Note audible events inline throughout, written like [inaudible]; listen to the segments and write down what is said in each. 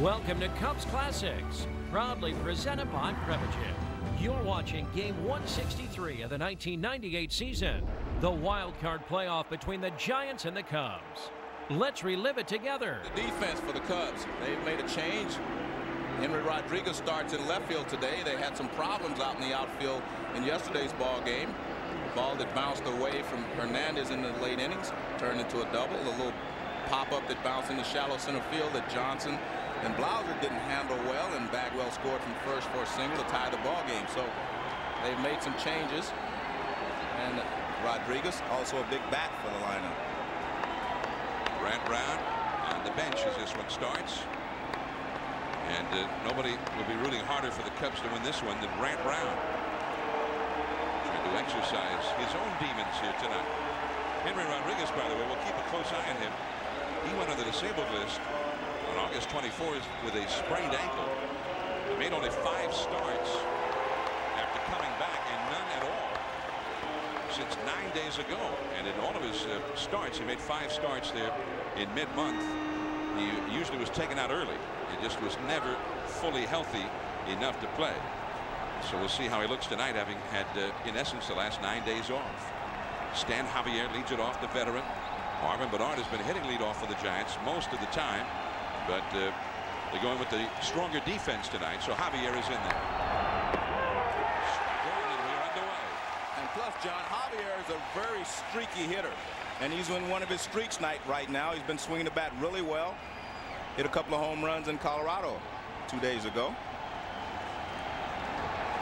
Welcome to Cubs Classics, proudly presented by Prevagen. You're watching Game 163 of the 1998 season, the wild card playoff between the Giants and the Cubs. Let's relive it together. The defense for the Cubs, they've made a change. Henry Rodriguez starts in left field today. They had some problems out in the outfield in yesterday's ball game. Ball that bounced away from Hernandez in the late innings turned into a double. A little pop-up that bounced in the shallow center field that Johnson and Blauser didn't handle well, and Bagwell scored from first for a single to tie the ball game. So they've made some changes. And Rodriguez also a big bat for the lineup. Brant Brown on the bench as this one starts. And uh, nobody will be rooting harder for the Cubs to win this one than Brant Brown. Trying to exercise his own demons here tonight. Henry Rodriguez, by the way, will keep a close eye on him. He went on the disabled list on August 24th with a sprained ankle. He made only five starts after coming back and none at all since nine days ago. And in all of his uh, starts, he made five starts there in mid-month. He usually was taken out early. He just was never fully healthy enough to play. So we'll see how he looks tonight, having had, uh, in essence, the last nine days off. Stan Javier leads it off, the veteran. Marvin Benard has been hitting leadoff for the Giants most of the time. But uh, they're going with the stronger defense tonight. So Javier is in there. And plus, John, Javier is a very streaky hitter. And he's in one of his streaks night right now. He's been swinging the bat really well. Hit a couple of home runs in Colorado two days ago.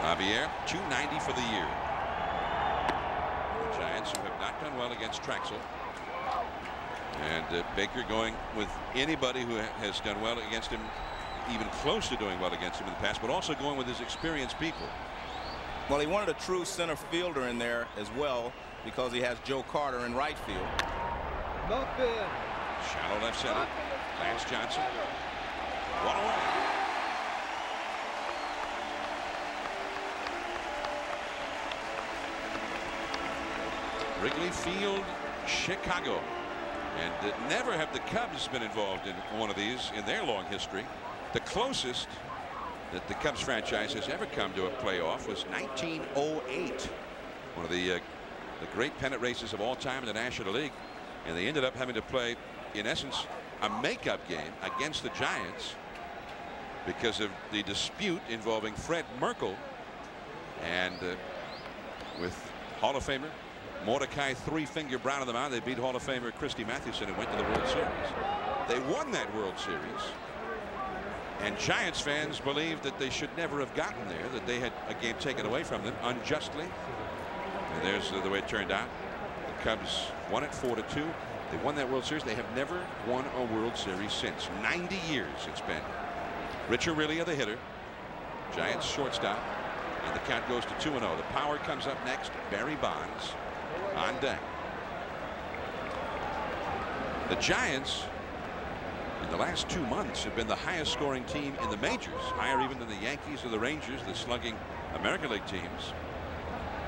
Javier, 290 for the year. The Giants who have not done well against Trachsel and uh, Baker going with anybody who has done well against him, even close to doing well against him in the past, but also going with his experienced people. Well, he wanted a true center fielder in there as well because he has Joe Carter in right field. Nothing. Shallow left center. Lance Johnson. One away. Wrigley Field, Chicago. And never have the Cubs been involved in one of these in their long history. The closest that the Cubs franchise has ever come to a playoff was 1908. One of the uh, the great pennant races of all time in the National League. And they ended up having to play, in essence, a makeup game against the Giants because of the dispute involving Fred Merkle and uh, with Hall of Famer Mordecai three-finger Brown on the mound. They beat Hall of Famer Christy Mathewson and went to the World Series. They won that World Series. And Giants fans believed that they should never have gotten there, that they had a game taken away from them unjustly. And there's the way it turned out. The Cubs won it 4 to 2. They won that World Series. They have never won a World Series since. 90 years it's been. Rich Aurilia, the hitter. Giants shortstop. And the count goes to 2 0. The power comes up next. Barry Bonds on deck. The Giants in the last two months have been the highest scoring team in the majors higher even than the Yankees or the Rangers the slugging American League teams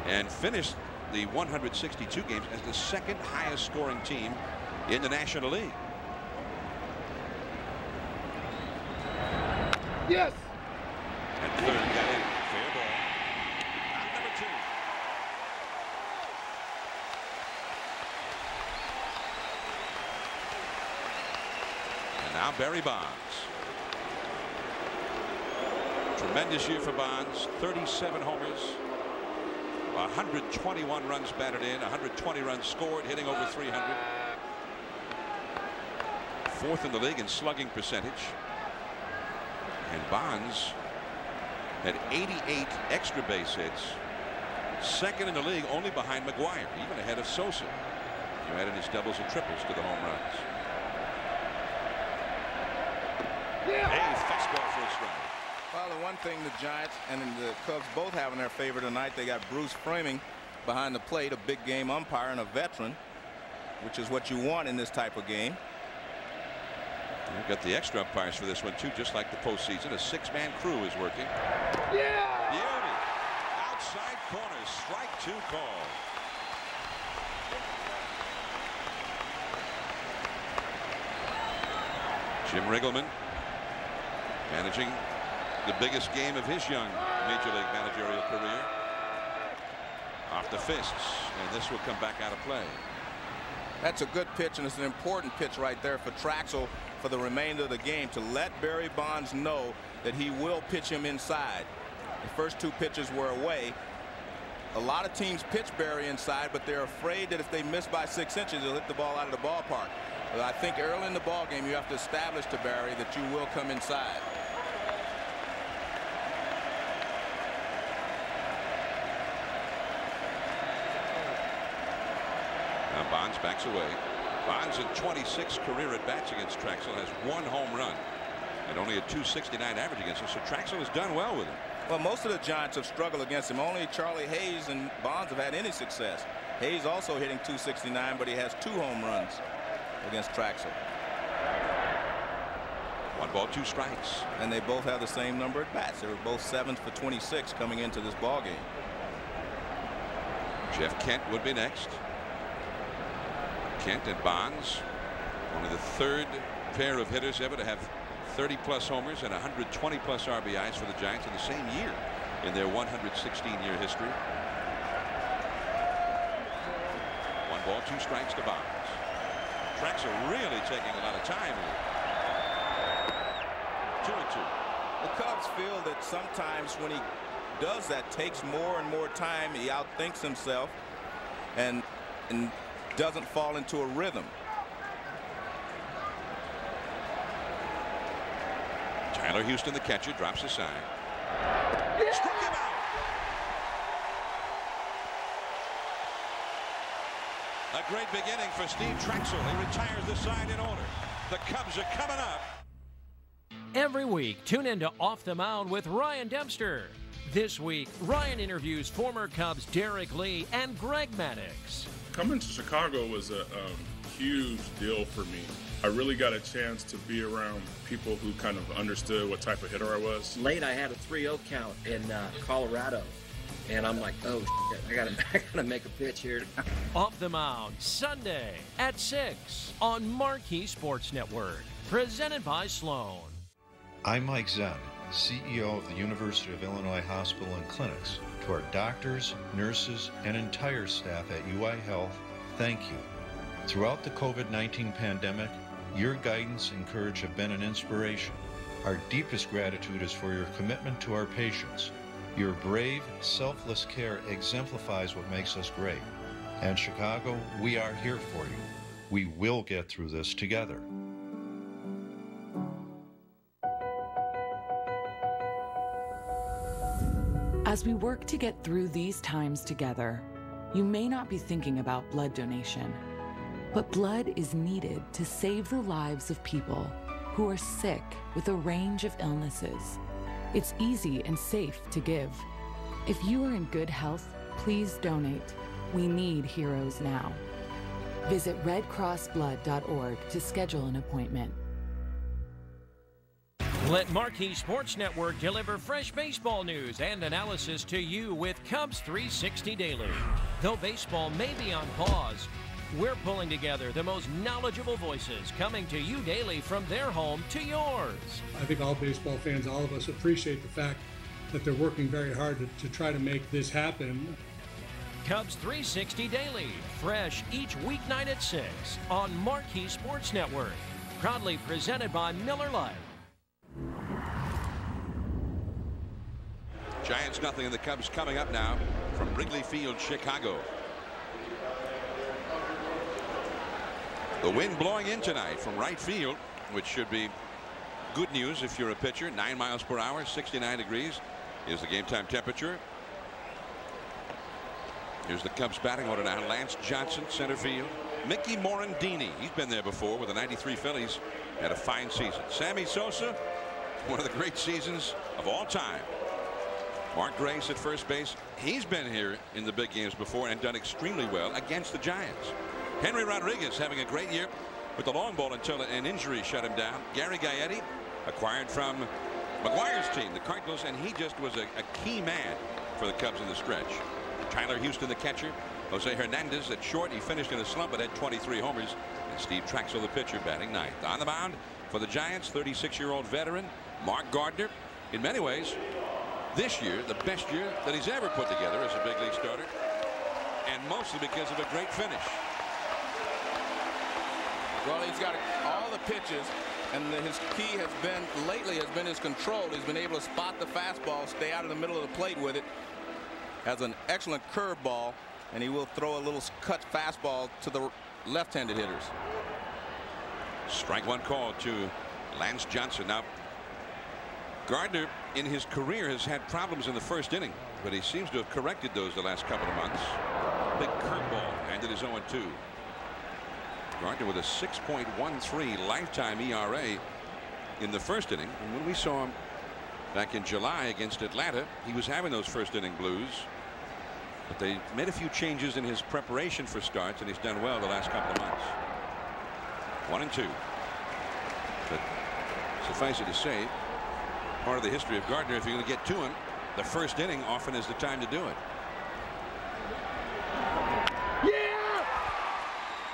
and finished the 162 games as the second highest scoring team in the National League. Yes. And third got in. Fair ball. Out number two. And now Barry Bonds. Tremendous year for Bonds. 37 homers. 121 runs batted in. 120 runs scored. Hitting over 300. Fourth in the league in slugging percentage. And Bonds had 88 extra base hits. Second in the league only behind McGwire, even ahead of Sosa. You added his doubles and triples to the home runs. Yeah. Fastball for strike. Well, the one thing the Giants and the Cubs both have in their favor tonight, they got Bruce Froemming behind the plate, a big game umpire and a veteran, which is what you want in this type of game. You've got the extra umpires for this one too, just like the postseason. A six-man crew is working. Yeah. Beauty. Outside corner, strike two call. Jim Riggleman managing the biggest game of his young major league managerial career. Off the fists, and this will come back out of play. That's a good pitch, and it's an important pitch right there for Trachsel for the remainder of the game to let Barry Bonds know that he will pitch him inside. The first two pitches were away. A lot of teams pitch Barry inside, but they're afraid that if they miss by six inches, they'll hit the ball out of the ballpark. But I think early in the ball game, you have to establish to Barry that you will come inside. Now Bonds backs away. Bonds in 26 career at bats against Trachsel has one home run and only a 269 average against him. So Trachsel has done well with him. Well, most of the Giants have struggled against him. Only Charlie Hayes and Bonds have had any success. Hayes also hitting 269, but he has two home runs against Trachsel. One ball, two strikes. And they both have the same number at bats. They were both seven for 26 coming into this ball game. Jeff Kent would be next. Kent and Bonds, only the third pair of hitters ever to have 30 plus homers and 120 plus RBIs for the Giants in the same year in their 116 year history. One ball, two strikes to Bonds. are really taking a lot of time here. Two and two. The Cubs feel that sometimes when he does that takes more and more time he outthinks himself and and doesn't fall into a rhythm. Tyler Houston the catcher drops aside. Struck him out. A great beginning for Steve Trachsel. He retires the side in order. The Cubs are coming up. Every week, tune in to Off the Mound with Ryan Dempster. This week, Ryan interviews former Cubs Derrek Lee and Greg Maddux. Coming to Chicago was a um, huge deal for me. I really got a chance to be around people who kind of understood what type of hitter I was. Late, I had a 3-0 count in uh, Colorado, and I'm like, oh, shit, I gotta, [laughs] I gotta make a pitch here. [laughs] Off the Mound, Sunday at 6 on Marquee Sports Network. Presented by Sloan. I'm Mike Zenn, CEO of the University of Illinois Hospital and Clinics. To our doctors, nurses, and entire staff at UI Health, thank you. Throughout the COVID 19 pandemic, your guidance and courage have been an inspiration. Our deepest gratitude is for your commitment to our patients. Your brave, selfless care exemplifies what makes us great. And Chicago, we are here for you. We will get through this together. As we work to get through these times together, you may not be thinking about blood donation, but blood is needed to save the lives of people who are sick with a range of illnesses. It's easy and safe to give. If you are in good health, please donate. We need heroes now. Visit redcrossblood.org to schedule an appointment. Let Marquee Sports Network deliver fresh baseball news and analysis to you with Cubs 360 Daily. Though baseball may be on pause, we're pulling together the most knowledgeable voices coming to you daily from their home to yours. I think all baseball fans, all of us appreciate the fact that they're working very hard to, to try to make this happen. Cubs 360 Daily, fresh each weeknight at 6 on Marquee Sports Network. Proudly presented by Miller Lite. Giants nothing and the Cubs coming up now from Wrigley Field, Chicago. The wind blowing in tonight from right field, which should be good news if you're a pitcher. Nine miles per hour, 69 degrees is the game time temperature. Here's the Cubs batting order now. Lance Johnson, center field. Mickey Morandini, he's been there before with the 93 Phillies. Had a fine season. Sammy Sosa, one of the great seasons of all time. Mark Grace at first base. He's been here in the big games before and done extremely well against the Giants. Henry Rodriguez having a great year with the long ball until an injury shut him down. Gary Gaetti acquired from McGwire's team, the Cardinals, and he just was a, a key man for the Cubs in the stretch. Tyler Houston, the catcher. Jose Hernandez at short. He finished in a slump but had 23 homers. And Steve Trachsel, the pitcher, batting ninth. On the mound for the Giants, 36 year old veteran Mark Gardner, in many ways, this year, the best year that he's ever put together as a big league starter, and mostly because of a great finish. Well, he's got all the pitches, and his key has been lately has been his control. He's been able to spot the fastball, stay out of the middle of the plate with it. Has an excellent curveball, and he will throw a little cut fastball to the left-handed hitters. Strike one call to Lance Johnson. Now, Gardner in his career has had problems in the first inning, but he seems to have corrected those the last couple of months. Big curveball ended his 0 2. Gardner with a 6.13 lifetime ERA in the first inning. And when we saw him back in July against Atlanta, he was having those first inning blues. But they made a few changes in his preparation for starts, and he's done well the last couple of months. One and two. But suffice it to say, part of the history of Gardner, if you're going to get to him, the first inning often is the time to do it. Yeah!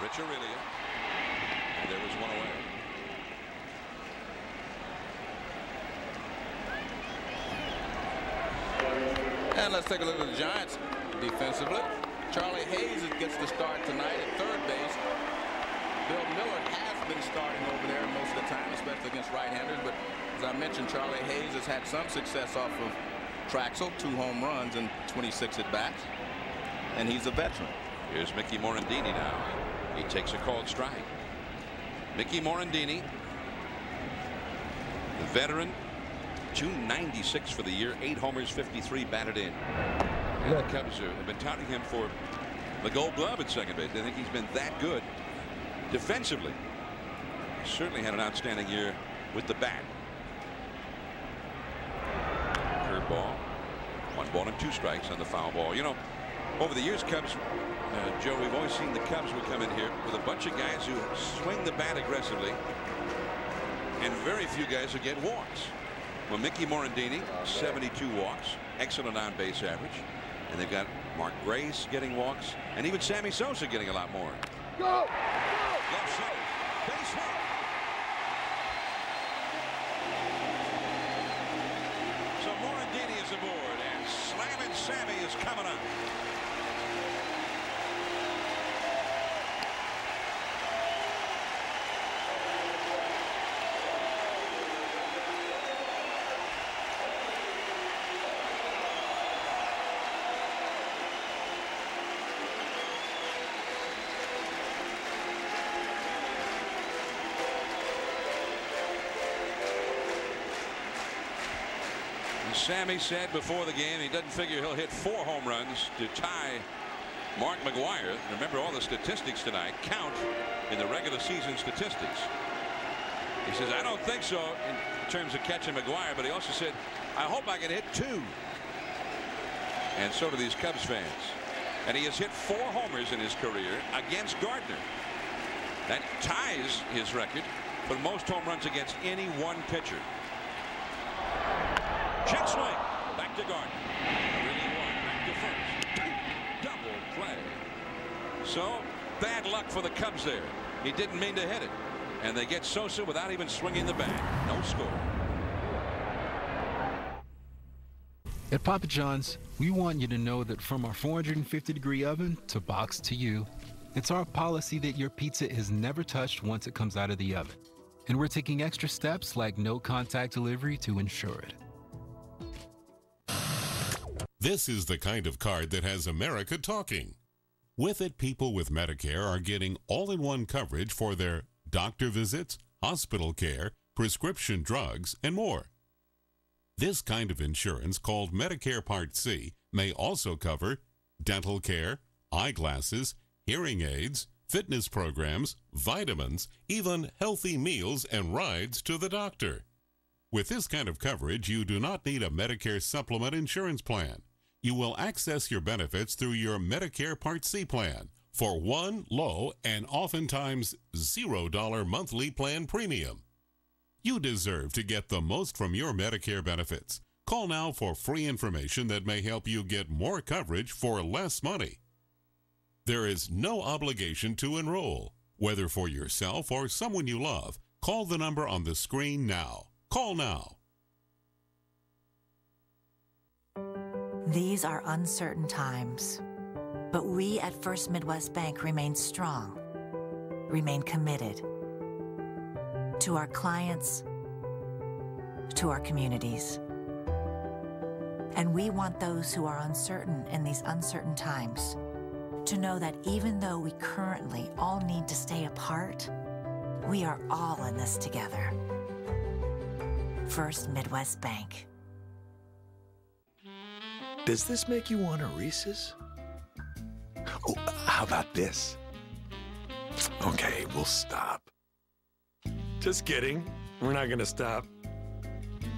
Rich Aurilia. And there was one away. And let's take a look at the Giants defensively. Charlie Hayes gets the start tonight at third base. Bill Mueller has been starting over there most of the time, especially against right-handers. But as I mentioned, Charlie Hayes has had some success off of Trachsel, two home runs and 26 at bats. And he's a veteran. Here's Mickey Morandini now. He takes a called strike. Mickey Morandini, the veteran, 296 for the year, eight homers, 53 batted in. And the Cubs have been touting him for the gold glove at second base. They think he's been that good defensively. Certainly had an outstanding year with the bat. Curveball. One ball and two strikes on the foul ball. You know, over the years, Cubs, uh, Joe, we've always seen the Cubs would come in here with a bunch of guys who swing the bat aggressively and very few guys who get walks. Well, Mickey Morandini, 72 walks, excellent on base average. And they've got Mark Grace getting walks, and even Sammy Sosa getting a lot more. Go! Go! Sammy said before the game he doesn't figure he'll hit four home runs to tie Mark McGwire. Remember all the statistics tonight count in the regular season statistics. He says I don't think so in terms of catching McGwire but he also said I hope I can hit two. And so do these Cubs fans. And he has hit four homers in his career against Gardner. That ties his record for most home runs against any one pitcher. Check swing. Back to first. Double play. So bad luck for the Cubs there. He didn't mean to hit it. And they get Sosa without even swinging the bat. No score. At Papa John's, we want you to know that from our 450 degree oven to box to you, it's our policy that your pizza is never touched once it comes out of the oven. And we're taking extra steps like no contact delivery to ensure it. This is the kind of card that has America talking. With it, people with Medicare are getting all in one coverage for their doctor visits, hospital care, prescription drugs, and more. This kind of insurance, called Medicare Part C, may also cover dental care, eyeglasses, hearing aids, fitness programs, vitamins, even healthy meals and rides to the doctor. With this kind of coverage, you do not need a Medicare supplement insurance plan. You will access your benefits through your Medicare Part C plan for one low and oftentimes $0 monthly plan premium. You deserve to get the most from your Medicare benefits. Call now for free information that may help you get more coverage for less money. There is no obligation to enroll. Whether for yourself or someone you love, call the number on the screen now. Call now. These are uncertain times, but we at First Midwest Bank remain strong, remain committed to our clients, to our communities. And we want those who are uncertain in these uncertain times to know that even though we currently all need to stay apart, we are all in this together. First Midwest Bank. Does this make you want a Reese's? Oh, how about this? Okay, we'll stop. Just kidding. We're not gonna stop.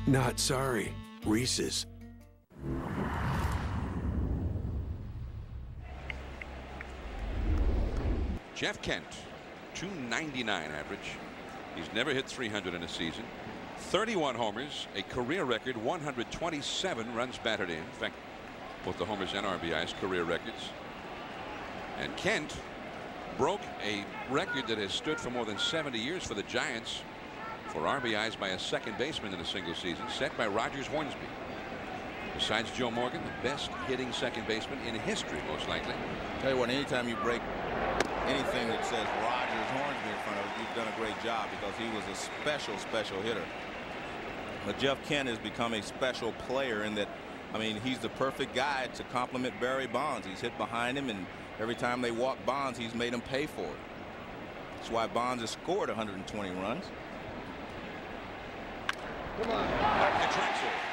Not sorry. Reese's. Jeff Kent, 299 average. He's never hit 300 in a season. 31 homers, a career record, 127 runs batted in. In fact, both the homers and RBIs career records. And Kent broke a record that has stood for more than 70 years for the Giants for RBIs by a second baseman in a single season, set by Rogers Hornsby. Besides Joe Morgan, the best hitting second baseman in history, most likely. Tell you what, anytime you break anything that says Rogers Hornsby in front of it, you've done a great job because he was a special, special hitter. But Jeff Kent has become a special player in that, I mean, he's the perfect guy to complement Barry Bonds. He's hit behind him, and every time they walk Bonds, he's made him pay for it. That's why Bonds has scored 120 runs. Come on. Back to Trachsel.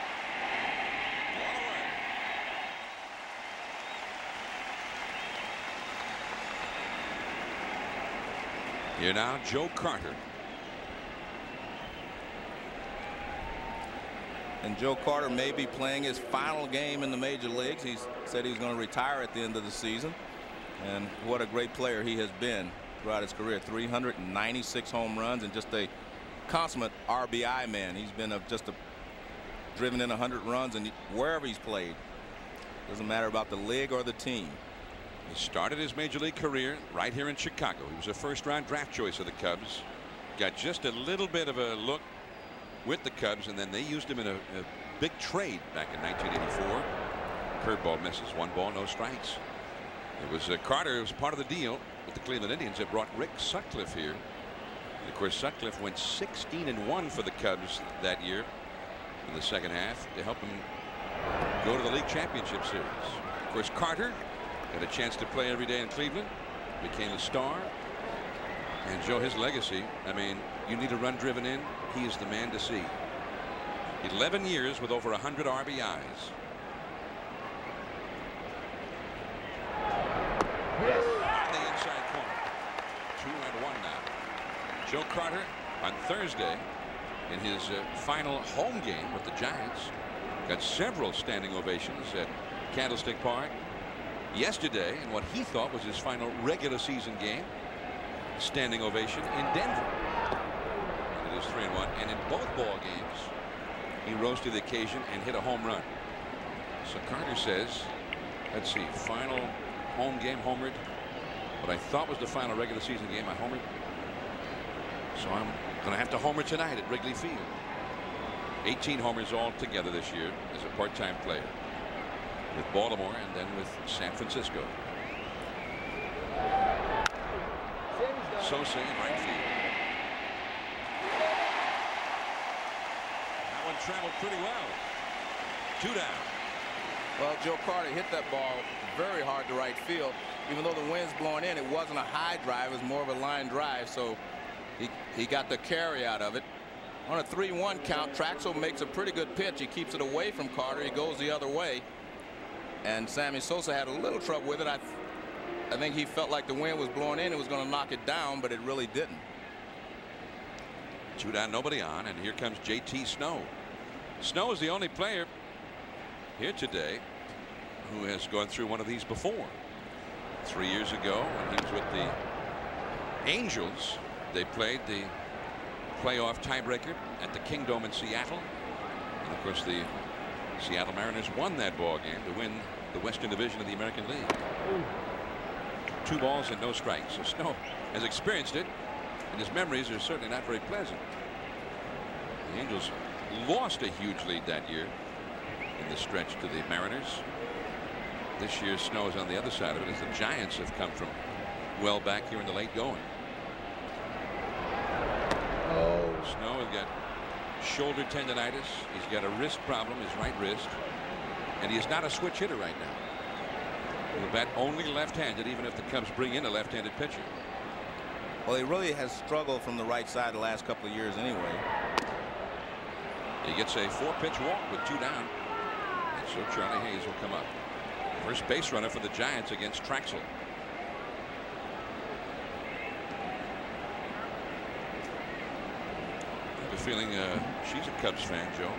Here now, Joe Carter. And Joe Carter may be playing his final game in the major leagues. He said he's going to retire at the end of the season. And what a great player he has been throughout his career. 396 home runs and just a consummate RBI man. He's been a, just a driven in 100 runs and wherever he's played. Doesn't matter about the league or the team. He started his major league career right here in Chicago. He was a first round draft choice of the Cubs. Got just a little bit of a look with the Cubs and then they used him in a, a big trade back in 1984. Curveball misses one ball no strikes. It was uh, Carter it was part of the deal with the Cleveland Indians that brought Rick Sutcliffe here. And of course Sutcliffe went 16 and 1 for the Cubs that year in the second half to help him go to the league championship series. Of course Carter Got a chance to play every day in Cleveland. Became a star. And Joe, his legacy, I mean, you need a run driven in. He is the man to see. 11 years with over 100 RBIs. Yes. On the inside corner. Two and one now. Joe Carter on Thursday in his uh, final home game with the Giants got several standing ovations at Candlestick Park yesterday in what he thought was his final regular season game. Standing ovation in Denver. Three and one. And in both ball games, he rose to the occasion and hit a home run. So Carter says, let's see, final home game homered. What I thought was the final regular season game, I homered. So I'm going to have to homer tonight at Wrigley Field. 18 homers all together this year as a part-time player with Baltimore and then with San Francisco. Sosa in right field. That one traveled pretty well. Two down. Well, Joe Carter hit that ball very hard to right field. Even though the wind's blowing in, it wasn't a high drive. It was more of a line drive. So he, he got the carry out of it. On a 3-1 count, Trachsel makes a pretty good pitch. He keeps it away from Carter. He goes the other way. And Sammy Sosa had a little trouble with it. I, I think he felt like the wind was blowing in. It was going to knock it down, but it really didn't. Two down, nobody on, and here comes J.T. Snow. Snow is the only player here today who has gone through one of these before. Three years ago, when he was with the Angels, they played the playoff tiebreaker at the Kingdome in Seattle. And of course, the Seattle Mariners won that ball game to win the Western Division of the American League. Two balls and no strikes. So Snow has experienced it, and his memories are certainly not very pleasant. The Angels lost a huge lead that year in the stretch to the Mariners. this year's Snow is on the other side of it as the Giants have come from well back here in the late going. Oh. Snow has got shoulder tendonitis. He's got a wrist problem, his right wrist. And he is not a switch hitter right now. The bat only left-handed, even if the Cubs bring in a left-handed pitcher. Well, he really has struggled from the right side the last couple of years anyway. He gets a four-pitch walk with two down. And so Charlie Hayes will come up. First base runner for the Giants against Trachsel. I have a feeling uh, she's a Cubs fan, Joe.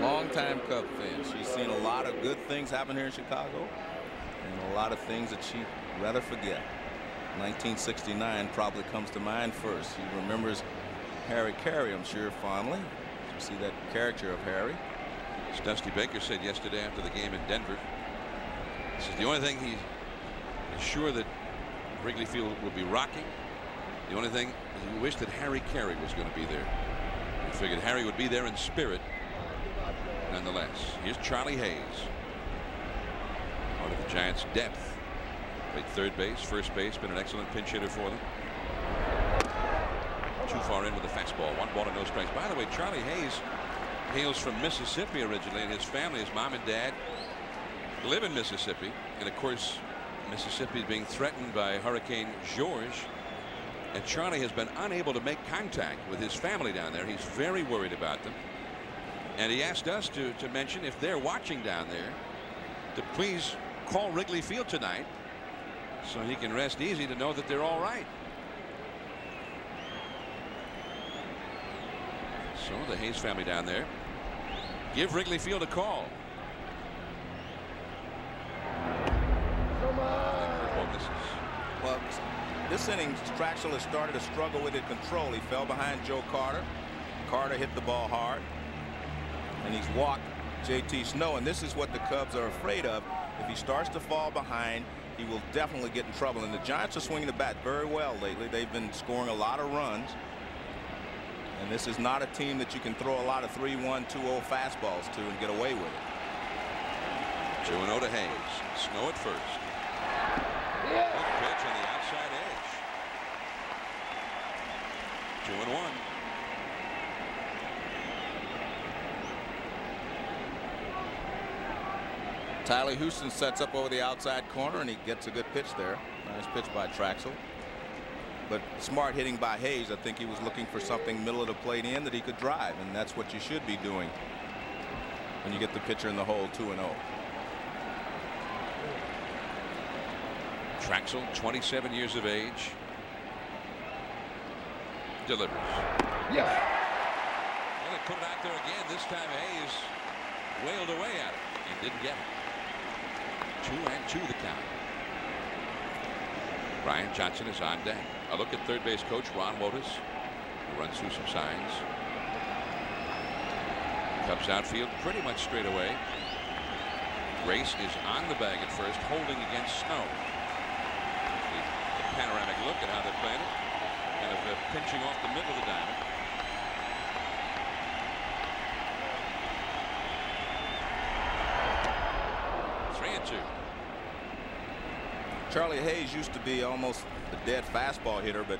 Longtime Cub fan. She's seen a lot of good things happen here in Chicago and a lot of things that she'd rather forget. 1969 probably comes to mind first. She remembers Harry Caray, I'm sure, fondly. You see that character of Harry. As Dusty Baker said yesterday after the game in Denver, this is the only thing he is sure that Wrigley Field will be rocking. The only thing is he wished that Harry Caray was going to be there. He figured Harry would be there in spirit nonetheless. Here's Charlie Hayes. Part of the Giants' depth. Played third base, first base, been an excellent pinch hitter for them. Too far in with the fastball. One ball and no strikes. By the way, Charlie Hayes hails from Mississippi originally, and his family, his mom and dad, live in Mississippi. And of course, Mississippi is being threatened by Hurricane George. And Charlie has been unable to make contact with his family down there. He's very worried about them. And he asked us to, to mention if they're watching down there to please call Wrigley Field tonight so he can rest easy to know that they're all right. So the Hayes family down there give Wrigley Field a call. Well, this inning, Trachsel has started to struggle with his control. He fell behind Joe Carter. Carter hit the ball hard. And he's walked JT Snow. And this is what the Cubs are afraid of. If he starts to fall behind, he will definitely get in trouble. And the Giants are swinging the bat very well lately. They've been scoring a lot of runs. And this is not a team that you can throw a lot of 3 1 2 0 fastballs to and get away with it. 2 0 to Hayes. Snow at first. Good pitch on the outside edge. 2 and 1. Tyler Houston sets up over the outside corner and he gets a good pitch there. Nice pitch by Trachsel. But smart hitting by Hayes. I think he was looking for something middle of the plate in that he could drive and that's what you should be doing when you get the pitcher in the hole 2 and 0. Trachsel 27 years of age. Delivers. Yeah. Well, they put it out there again. This time Hayes wailed away at it and didn't get it. Two and two the count. Brian Johnson is on deck. A look at third base coach Ron Wotus who runs through some signs. Cubs outfield pretty much straight away. Grace is on the bag at first holding against Snow. The panoramic look at how they're playing it. Kind of uh, pinching off the middle of the diamond. Three and two. Charlie Hayes used to be almost a dead fastball hitter, but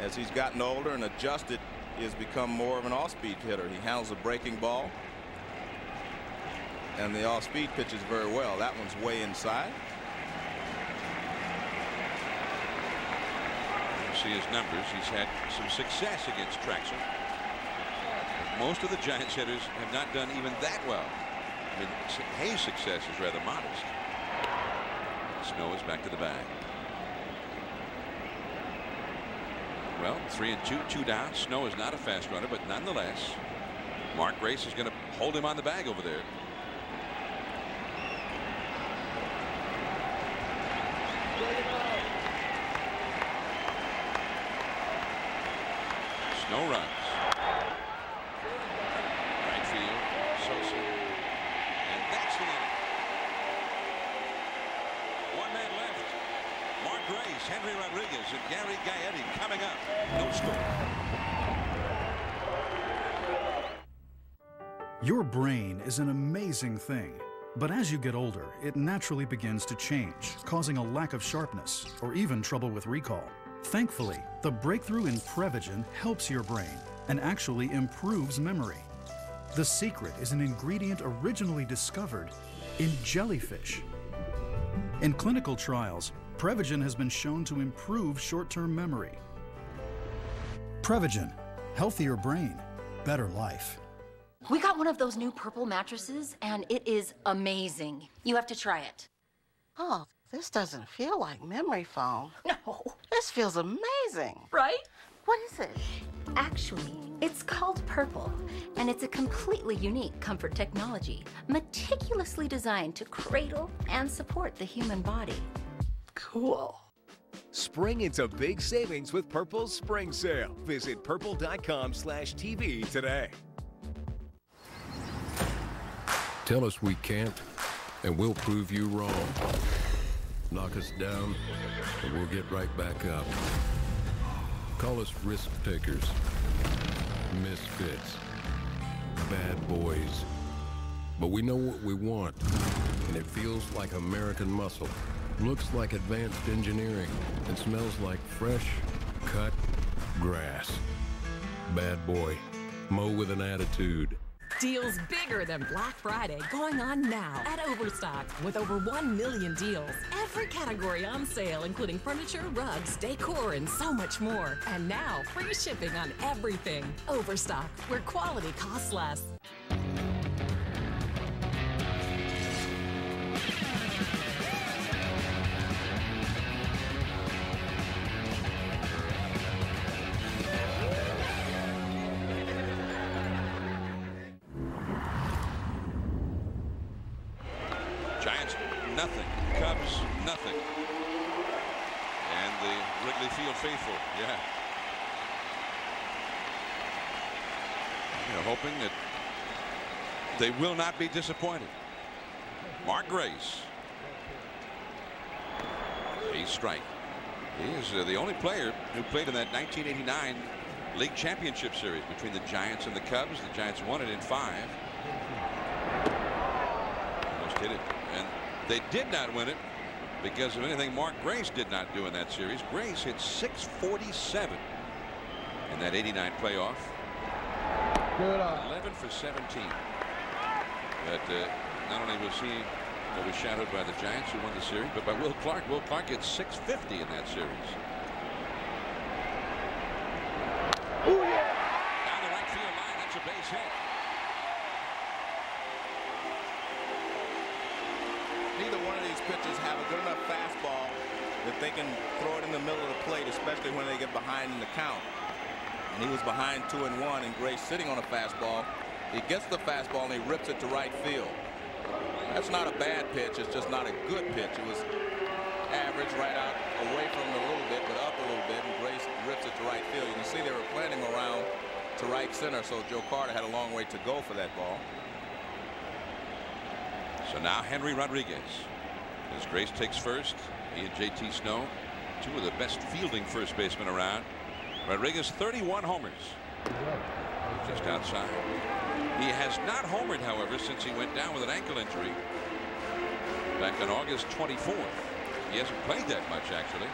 as he's gotten older and adjusted, he has become more of an off-speed hitter. He handles a breaking ball, and the off-speed pitches very well. That one's way inside. You see his numbers. He's had some success against Trachsel. Most of the Giants hitters have not done even that well. I mean, Hayes' success is rather modest. Snow is back to the bag. Well, three and two, two down. Snow is not a fast runner, but nonetheless, Mark Grace is going to hold him on the bag over there. Snow runs. Right field. Sosa. And that's the inning. One man left. Mark Grace, Henry Rodriguez, and Gary Gaetti coming up. No score. Your brain is an amazing thing. But as you get older, it naturally begins to change, causing a lack of sharpness or even trouble with recall. Thankfully, the breakthrough in Prevagen helps your brain and actually improves memory. The secret is an ingredient originally discovered in jellyfish. In clinical trials, Prevagen has been shown to improve short-term memory. Prevagen, healthier brain, better life. We got one of those new purple mattresses, and it is amazing. You have to try it. Oh, this doesn't feel like memory foam. [laughs] No. This feels amazing. Right? What is it? Actually, it's called Purple, and it's a completely unique comfort technology, meticulously designed to cradle and support the human body. Cool. Spring into big savings with Purple's spring sale. Visit purple.com slash TV today. Tell us we can't, and we'll prove you wrong. Knock us down, and we'll get right back up. Call us risk takers, misfits, bad boys. But we know what we want, and it feels like American muscle, looks like advanced engineering, and smells like fresh, cut grass. Bad boy. Mow with an attitude. Deals bigger than Black Friday going on now at Overstock with over 1 million deals. Every category on sale, including furniture, rugs, decor, and so much more. And now, free shipping on everything. Overstock, where quality costs less. Yeah. You know, hoping that they will not be disappointed. Mark Grace. A strike. He is uh, the only player who played in that 1989 League Championship Series between the Giants and the Cubs. The Giants won it in five. Almost hit it. And they did not win it because of anything Mark Grace did not do in that series. Grace hit 647 in that 89 playoff. Good eye. 11 for 17. But uh, not only was he overshadowed by the Giants who won the series, but by Will Clark. Will Clark gets 650 in that series. Ooh, yeah. Down the right field line, that's a base hit. Neither one of these pitchers have a good enough fastball that they can throw it in the middle of the plate, especially when they get behind in the count. And he was behind two and one, and Grace sitting on a fastball. He gets the fastball and he rips it to right field. That's not a bad pitch. It's just not a good pitch. It was average right out away from him a little bit, but up a little bit, and Grace rips it to right field. You can see they were planting around to right center, so Joe Carter had a long way to go for that ball. So now Henry Rodriguez. As Grace takes first, he and JT Snow, two of the best fielding first basemen around. Rodriguez 31 homers. Just outside. He has not homered, however, since he went down with an ankle injury back on August 24th. He hasn't played that much, actually.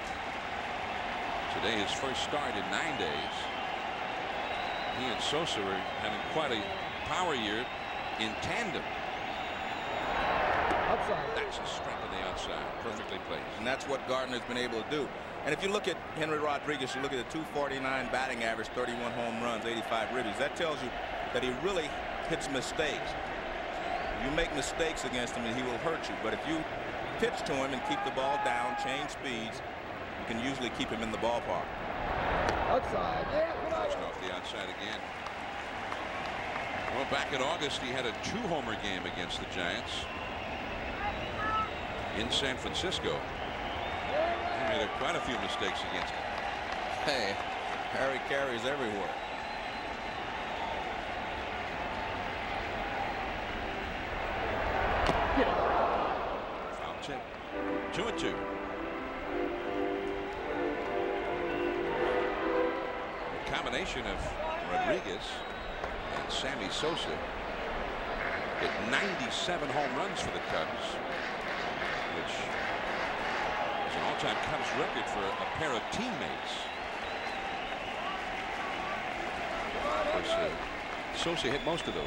Today, his first start in nine days. He and Sosa are having quite a power year in tandem. Outside. That's a strike on the outside. Perfectly placed. And that's what Gardner's been able to do. And if you look at Henry Rodriguez, you look at the 249 batting average, 31 home runs, 85 ribbies. That tells you that he really hits mistakes. You make mistakes against him and he will hurt you. But if you pitch to him and keep the ball down, change speeds, you can usually keep him in the ballpark. Outside. Yeah, good off the outside again. Well, back in August, he had a two-homer game against the Giants in San Francisco. Made a, quite a few mistakes against him. Hey, Harry Caray's everywhere. Foul tip. Two and two. A combination of Rodriguez and Sammy Sosa hit 97 home runs for the Cubs, which all-time Cubs record for a pair of teammates. Of course, uh, Sosa hit most of those.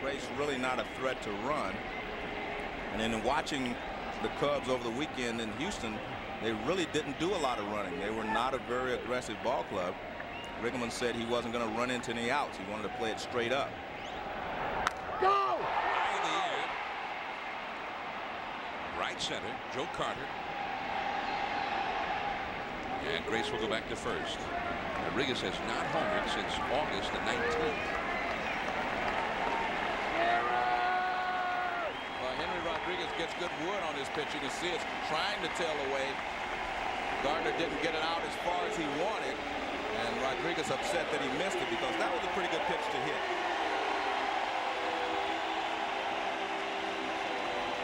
Grace really not a threat to run. And then in watching the Cubs over the weekend in Houston, they really didn't do a lot of running. They were not a very aggressive ball club. Riggleman said he wasn't going to run into any outs. He wanted to play it straight up. Go! Right center, Joe Carter. And Grace will go back to first. Rodriguez has not homered since August the 19th. Well, Henry Rodriguez gets good wood on his pitch. You can see it's trying to tail away. Gardner didn't get it out as far as he wanted. And Rodriguez upset that he missed it because that was a pretty good pitch to hit.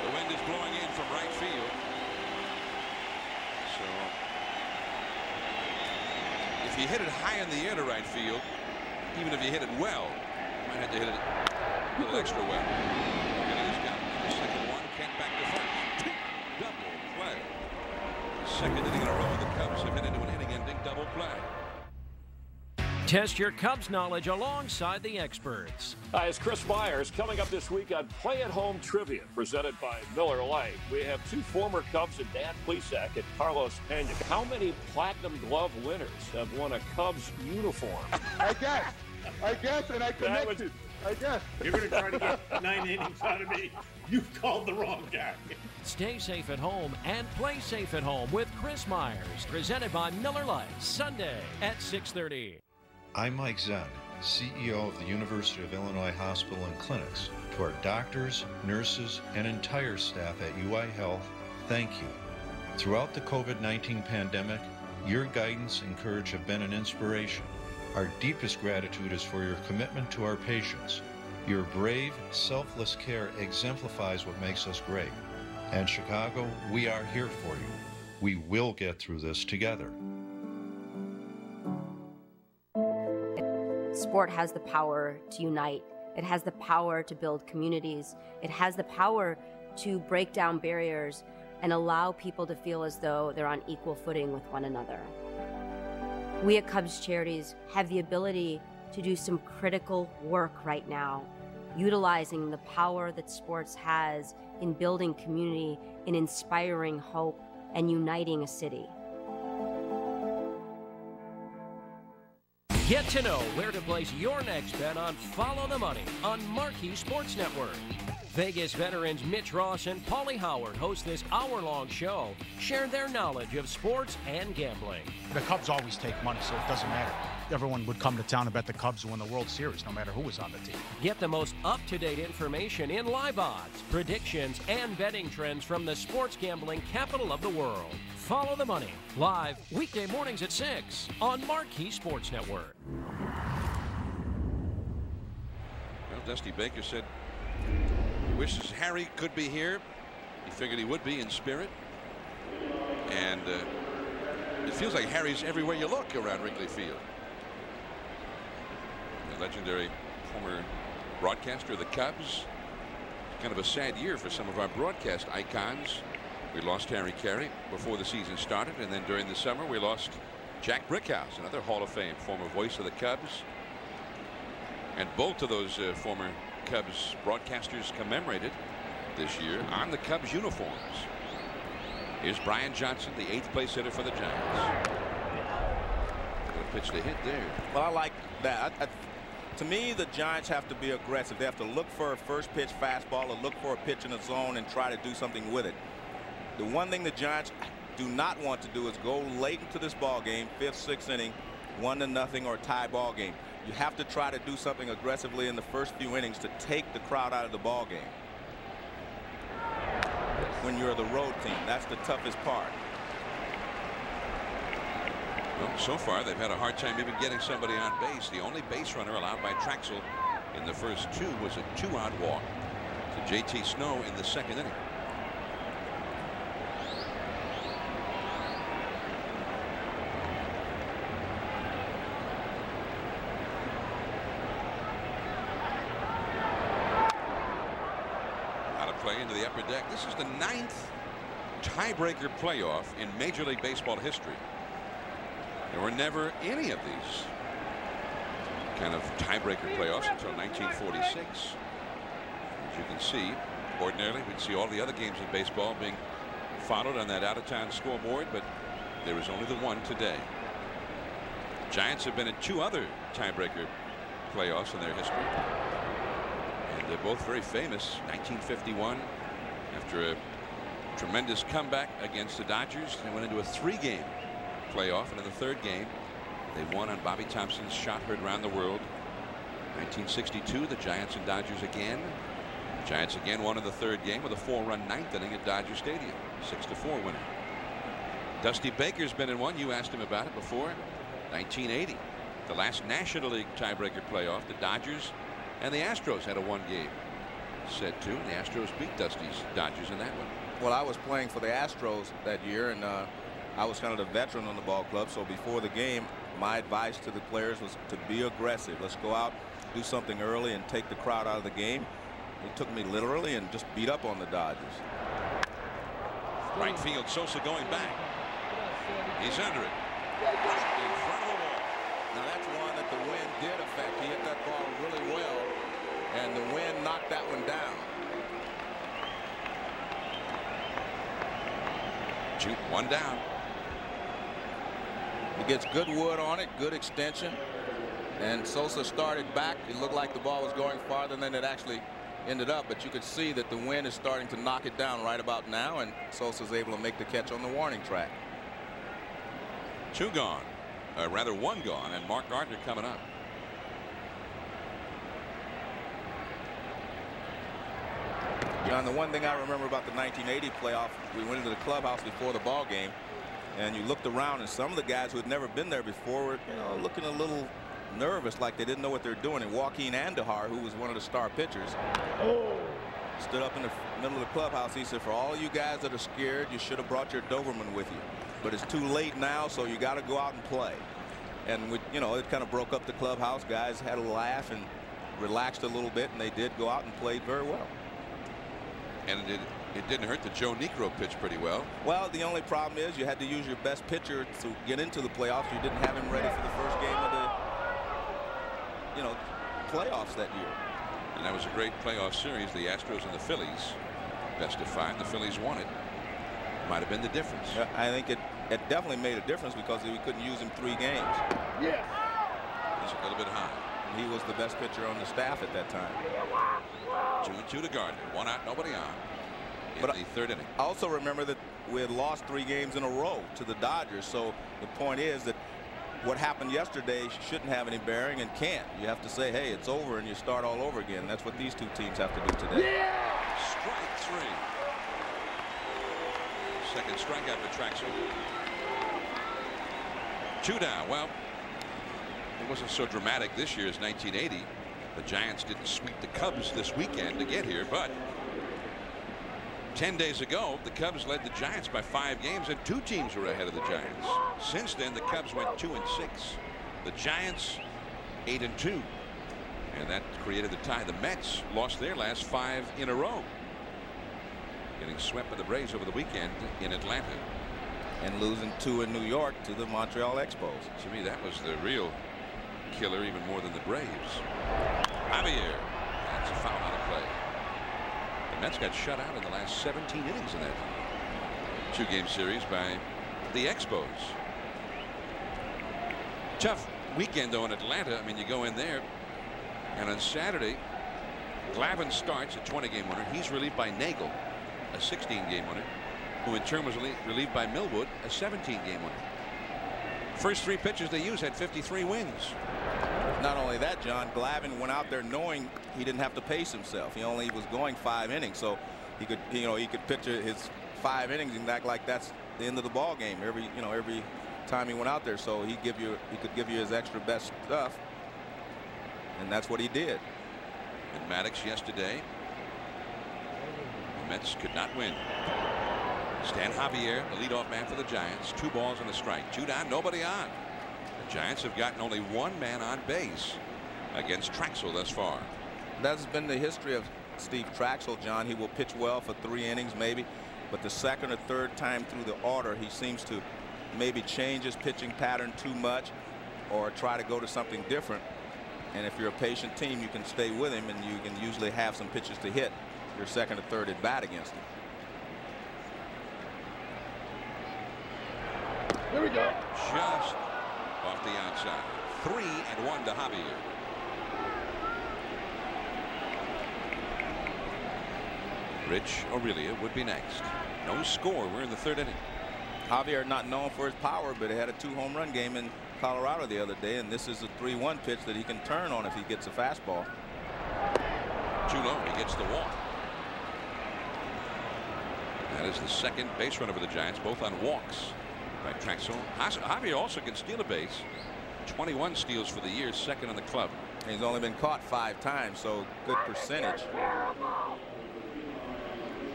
The wind is blowing in from right field. So if you hit it high in the air to right field, even if you hit it well, you might have to hit it a little extra well. He's got the second one, back to first. Double play. Second inning in a row, the Cubs have hit into an inning-ending double play. Test your Cubs knowledge alongside the experts. Hi, it's Chris Myers. Coming up this week on Play at Home Trivia, presented by Miller Lite. We have two former Cubs and Dan Plesac and Carlos Pena. How many Platinum Glove winners have won a Cubs uniform? I guess. I guess, and I That was- connected. I guess. You're going to try to get nine innings out of me. You've called the wrong guy. Stay safe at home and play safe at home with Chris Myers. Presented by Miller Lite. Sunday at 6:30. I'm Mike Zenn, CEO of the University of Illinois Hospital and Clinics. To our doctors, nurses, and entire staff at UI Health, thank you. Throughout the COVID 19 pandemic, your guidance and courage have been an inspiration. Our deepest gratitude is for your commitment to our patients. Your brave, selfless care exemplifies what makes us great. And Chicago, we are here for you. We will get through this together. Sport has the power to unite. It has the power to build communities. It has the power to break down barriers and allow people to feel as though they're on equal footing with one another. We at Cubs Charities have the ability to do some critical work right now, utilizing the power that sports has in building community, in inspiring hope, and uniting a city. Get to know where to place your next bet on Follow the Money on Marquee Sports Network. Vegas veterans Mitch Moss and Paulie Howard host this hour-long show, share their knowledge of sports and gambling. The Cubs always take money, so it doesn't matter. Everyone would come to town and bet the Cubs to win the World Series, no matter who was on the team. Get the most up-to-date information in live odds, predictions, and betting trends from the sports gambling capital of the world. Follow the money live weekday mornings at 6 on Marquee Sports Network. Well, Dusty Baker said he wishes Harry could be here. He figured he would be in spirit. And uh, it feels like Harry's everywhere you look around Wrigley Field. The legendary former broadcaster of the Cubs. Kind of a sad year for some of our broadcast icons. We lost Harry Caray before the season started, and then during the summer we lost Jack Brickhouse, another Hall of Fame former voice of the Cubs. And both of those uh, former Cubs broadcasters commemorated this year on the Cubs uniforms. Here's Brian Johnson, the eighth place hitter for the Giants. Good pitch to hit there. Well, I like that. I, to me, the Giants have to be aggressive. They have to look for a first pitch fastball or look for a pitch in the zone and try to do something with it. The one thing the Giants do not want to do is go late into this ball game, fifth, sixth inning, one to nothing or tie ball game. You have to try to do something aggressively in the first few innings to take the crowd out of the ball game. When you're the road team, that's the toughest part. Well, so far, they've had a hard time even getting somebody on base. The only base runner allowed by Trachsel in the first two was a two-out walk to J.T. Snow in the second inning. into the upper deck. This is the ninth tiebreaker playoff in Major League Baseball history. There were never any of these kind of tiebreaker playoffs until 1946. As you can see, ordinarily we'd see all the other games in baseball being followed on that out-of-town scoreboard, but there is only the one today. Giants have been in two other tiebreaker playoffs in their history. And they're both very famous. 1951, after a tremendous comeback against the Dodgers, they went into a three-game playoff, and in the third game, they won on Bobby Thomson's shot heard around the world. 1962, the Giants and Dodgers again. The Giants again won in the third game with a four-run ninth inning at Dodger Stadium, six to four winner. Dusty Baker's been in one. You asked him about it before. 1980, the last National League tiebreaker playoff. The Dodgers and the Astros had a one-game set to, and the Astros beat Dusty's Dodgers in that one. Well, I was playing for the Astros that year, and uh, I was kind of the veteran on the ball club. So before the game, my advice to the players was to be aggressive. Let's go out, do something early, and take the crowd out of the game. He took me literally and just beat up on the Dodgers. Right field, Sosa going back. He's under it. In front of the wall. Now that's one that the wind did affect. He hit that ball really well, and the wind knocked that one down. Shoot one down. Gets good wood on it, good extension. And Sosa started back. It looked like the ball was going farther than it actually ended up, but you could see that the wind is starting to knock it down right about now, and Sosa's able to make the catch on the warning track. Two gone, uh, rather one gone, and Mark Gardner coming up. John, the one thing I remember about the 1980 playoff, we went into the clubhouse before the ball game, and you looked around, and some of the guys who had never been there before were, you know, looking a little nervous, like they didn't know what they're doing. And Joaquin Andujar, who was one of the star pitchers, oh. stood up in the middle of the clubhouse. He said, for all you guys that are scared, you should have brought your Doberman with you. But it's too late now, so you got to go out and play. And, we, you know, it kind of broke up the clubhouse. Guys had a laugh and relaxed a little bit, and they did go out and played very well. And it, it didn't hurt that Joe Niekro pitched pretty well. Well, the only problem is you had to use your best pitcher to get into the playoffs. You didn't have him ready for the first game of the you know, playoffs that year. And that was a great playoff series. The Astros and the Phillies best of five. The Phillies won it. Might have been the difference. Yeah, I think it, it definitely made a difference because we couldn't use him three games. Yeah. He's a little bit high. He was the best pitcher on the staff at that time. Two and two to Gardner. One out, nobody on. But the third inning. I also remember that we had lost three games in a row to the Dodgers. So the point is that what happened yesterday shouldn't have any bearing and can't. You have to say, hey, it's over and you start all over again. That's what these two teams have to do today. Yeah! Strike three. Second strikeout for Trachsel. Two down. Well, it wasn't so dramatic this year as 1980. The Giants didn't sweep the Cubs this weekend to get here, but 10 days ago, the Cubs led the Giants by five games, and two teams were ahead of the Giants. Since then, the Cubs went two and six. The Giants, eight and two. And that created the tie. The Mets lost their last five in a row. Getting swept by the Braves over the weekend in Atlanta. And losing two in New York to the Montreal Expos. To me, that was the real killer, even more than the Braves. Javier. That's a foul out of play. The Mets got shut out in the last 17 innings in that two game series by the Expos. Tough weekend though in Atlanta. I mean you go in there and on Saturday Glavine starts a 20 game winner. He's relieved by Neagle a 16 game winner who in turn was relieved by Millwood a 17 game winner. First three pitches they used had 53 wins. Not only that, John, Glavine went out there knowing he didn't have to pace himself. He only was going five innings, so he could, you know, he could picture his five innings and act like that's the end of the ball game every, you know, every time he went out there. So he give you, he could give you his extra best stuff, and that's what he did. And Maddux yesterday, the Mets could not win. Stan Javier, the leadoff man for the Giants, two balls and a strike, two down, nobody on. The Giants have gotten only one man on base against Trachsel thus far. That's been the history of Steve Trachsel, John, he will pitch well for three innings maybe. But the second or third time through the order, he seems to maybe change his pitching pattern too much or try to go to something different. And if you're a patient team, you can stay with him and you can usually have some pitches to hit your second or third at bat against him. Here we go. Just off the outside. Three and one to Javier. Rich Aurilia would be next. No score. We're in the third inning. Javier not known for his power, but he had a two home run game in Colorado the other day, and this is a 3 1 pitch that he can turn on if he gets a fastball. Too low. He gets the walk. That is the second base runner for the Giants, both on walks by Trachsel. Javier also can steal a base. 21 steals for the year, second in the club. He's only been caught five times, so good percentage.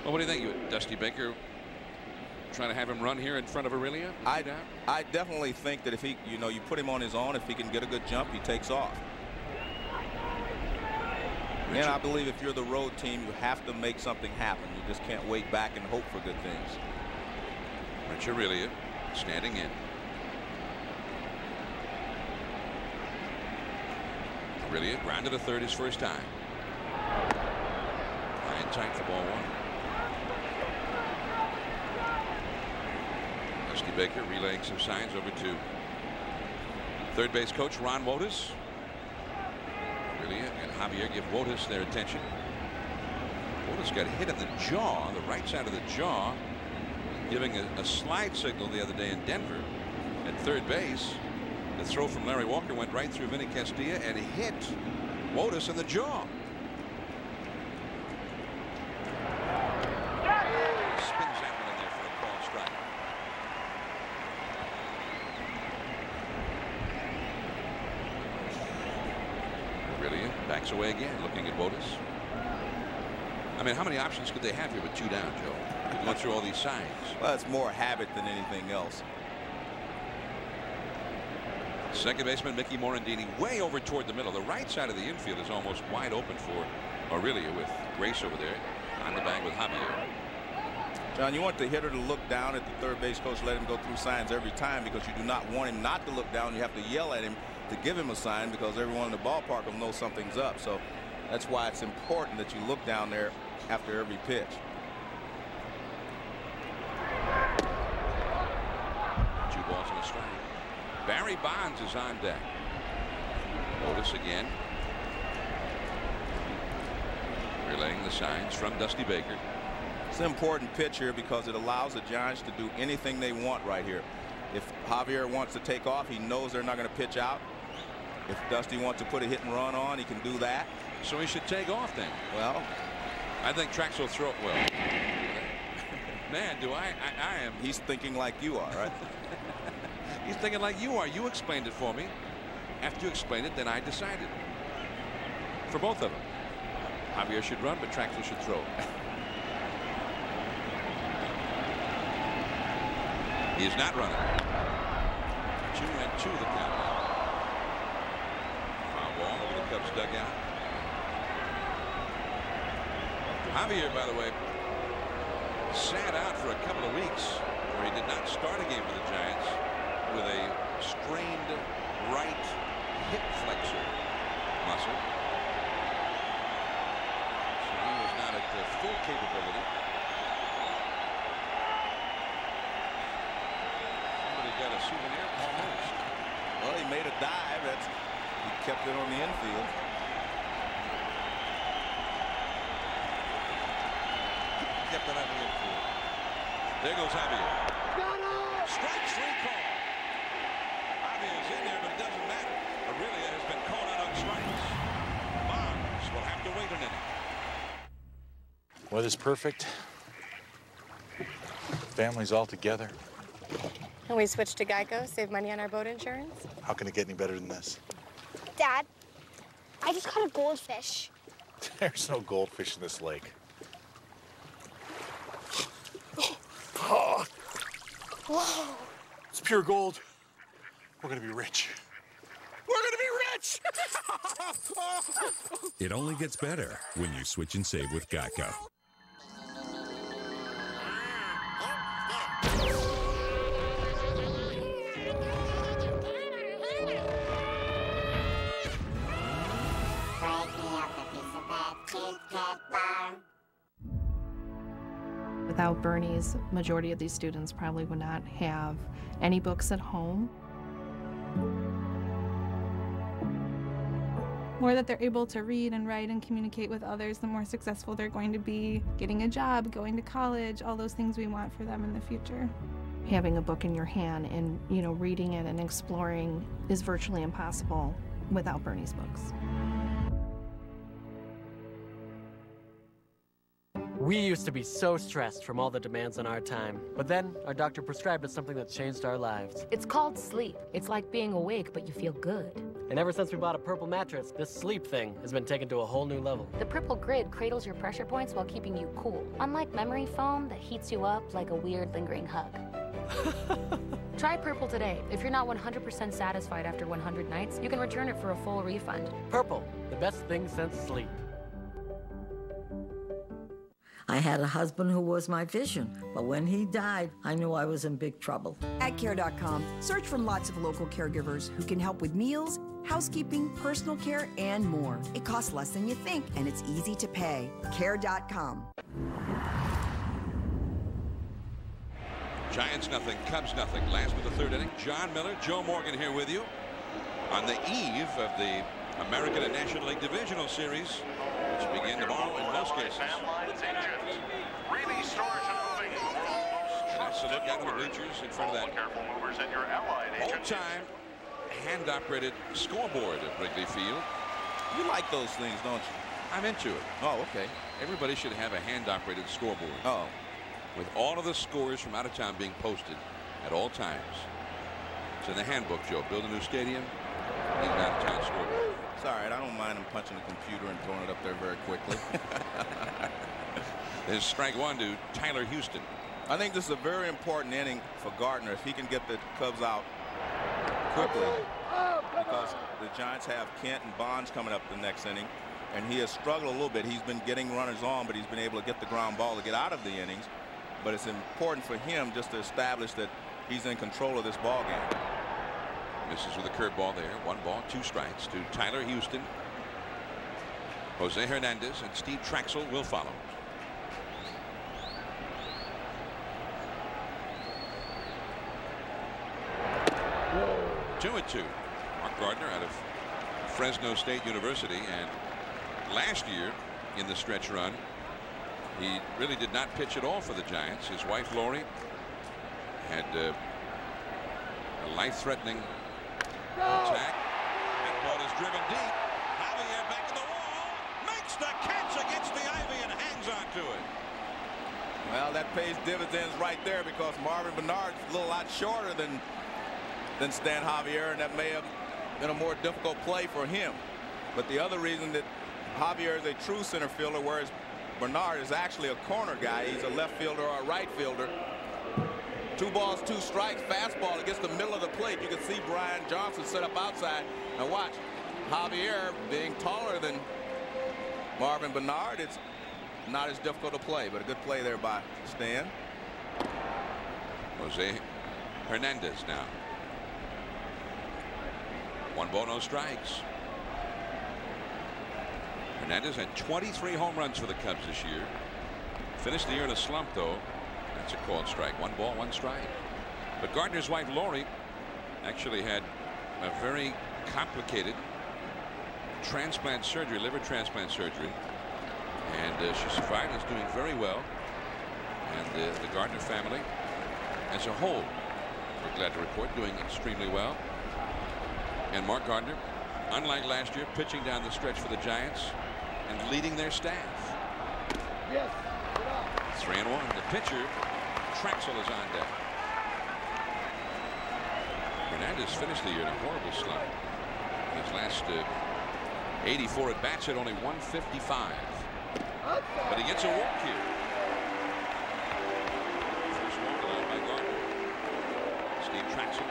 Well, what do you think? Dusty Baker trying to have him run here in front of Aurilia? I I definitely think that if he, you know, you put him on his own, if he can get a good jump, he takes off. Richard. And I believe if you're the road team, you have to make something happen. You just can't wait back and hope for good things. Rich Aurilia standing in. Aurilia grounded a third his first time. High and tight for ball one. Dusty Baker relaying some signs over to third base coach Ron Wotus. Aurilia and Javier give Wotus their attention. Wotus got hit in the jaw, the right side of the jaw, giving a, a slide signal the other day in Denver at third base. The throw from Larry Walker went right through Vinny Castilla and hit Wotus in the jaw. Aurilia backs away again, looking at Wotus. I mean, how many options could they have here with two down, Joe? Going through all these signs. Well, it's more habit than anything else. Second baseman Mickey Morandini way over toward the middle. The right side of the infield is almost wide open for Aurilia with Grace over there on the bag with Javier. John, you want the hitter to look down at the third base coach, let him go through signs every time because you do not want him not to look down. You have to yell at him to give him a sign because everyone in the ballpark will know something's up. So that's why it's important that you look down there after every pitch. Two balls and a strike. Barry Bonds is on deck. Notice again. Relaying the signs from Dusty Baker. It's an important pitch here because it allows the Giants to do anything they want right here. If Javier wants to take off, he knows they're not going to pitch out. If Dusty wants to put a hit and run on, he can do that. So he should take off then. Well, I think Trax will throw it well. [laughs] Man, do I, I, I am. He's thinking like you are, right? [laughs] He's thinking like you are. You explained it for me. After you explained it, then I decided. For both of them. Javier should run, but Trachsel should throw. [laughs] he is not running. Two and two the count. Foul ball over the Cubs dugout. Javier, by the way, sat out for a couple of weeks where he did not start a game for the Giants with a strained right hip flexor muscle. So he was not at the full capability. Somebody got a souvenir almost. Well, he made a dive. That's he kept it on the infield. Kept it on the infield. There goes Javier. Strike three call. Javier's in there, but it doesn't matter. Aurilia has been called out on strikes. Bonds will have to wait an inning. Weather's perfect. Families all together. And we switch to Geico, save money on our boat insurance. How can it get any better than this? Dad, I just caught a goldfish. [laughs] There's no goldfish in this lake. Whoa. It's pure gold. We're gonna be rich. We're gonna be rich! [laughs] It only gets better when you switch and save with Geico. Without Bernie's, majority of these students probably would not have any books at home. more that they're able to read and write and communicate with others, the more successful they're going to be getting a job, going to college, all those things we want for them in the future. Having a book in your hand and, you know, reading it and exploring is virtually impossible without Bernie's books. We used to be so stressed from all the demands on our time, but then our doctor prescribed us something that changed our lives. It's called sleep. It's like being awake, but you feel good. And ever since we bought a purple mattress, this sleep thing has been taken to a whole new level. The purple grid cradles your pressure points while keeping you cool, unlike memory foam that heats you up like a weird lingering hug. [laughs] Try Purple today. If you're not 100% satisfied after 100 nights, you can return it for a full refund. Purple, the best thing since sleep. I had a husband who was my vision, but when he died, I knew I was in big trouble. At care.com, search for lots of local caregivers who can help with meals, housekeeping, personal care, and more. It costs less than you think, and it's easy to pay. Care.com. Giants nothing, Cubs nothing. Last of the third inning. John Miller, Joe Morgan here with you on the eve of the American and National League Divisional Series, which begin tomorrow in most cases. Nice to look out of the bleachers in front of that old-time hand-operated scoreboard at Wrigley Field. You like those things, don't you? I'm into it. Oh, okay. Everybody should have a hand-operated scoreboard. Oh. With all of the scores from out of town being posted at all times. It's in the handbook, Joe. Build a new stadium, need an out-of-town scoreboard. It's all right. I don't mind him punching the computer and throwing it up there very quickly. [laughs] There's strike one to Tyler Houston. I think this is a very important inning for Gardner if he can get the Cubs out quickly because the Giants have Kent and Bonds coming up the next inning and he has struggled a little bit. He's been getting runners on but he's been able to get the ground ball to get out of the innings but it's important for him just to establish that he's in control of this ball game. Misses with a curveball there. One ball, two strikes to Tyler Houston. Jose Hernandez and Steve Trachsel will follow. Two and two. Mark Gardner out of Fresno State University and last year in the stretch run he really did not pitch at all for the Giants. His wife Lori had uh, a life-threatening That ball is driven deep. Javier back to the wall, makes the catch against the ivy and hangs on to it. Well, that pays dividends right there because Marvin Benard's a little lot shorter than than Stan Javier, and that may have been a more difficult play for him. But the other reason that Javier is a true center fielder, whereas Benard is actually a corner guy. He's a left fielder or a right fielder. Two balls, two strikes, fastball against the middle of the plate. You can see Brian Johnson set up outside. Now watch, Javier being taller than Marvin Benard. it's not as difficult to play, but a good play there by Stan. Jose Hernandez now. One ball, no strikes. Hernandez had 23 home runs for the Cubs this year. Finished the year in a slump, though. That's a called strike. One ball, one strike. But Gardner's wife, Lori, actually had a very complicated transplant surgery, liver transplant surgery. And uh, she survived and is doing very well. And uh, the Gardner family as a whole, we're glad to report, doing extremely well. And Mark Gardner, unlike last year, pitching down the stretch for the Giants and leading their staff. Yes. Three and one. The pitcher, Trachsel, is on deck. Hernandez finished the year in a horrible slump. His last uh, 84 at bats at only 155. But he gets a walk here. First walk allowed by Gardner. Steve Trachsel.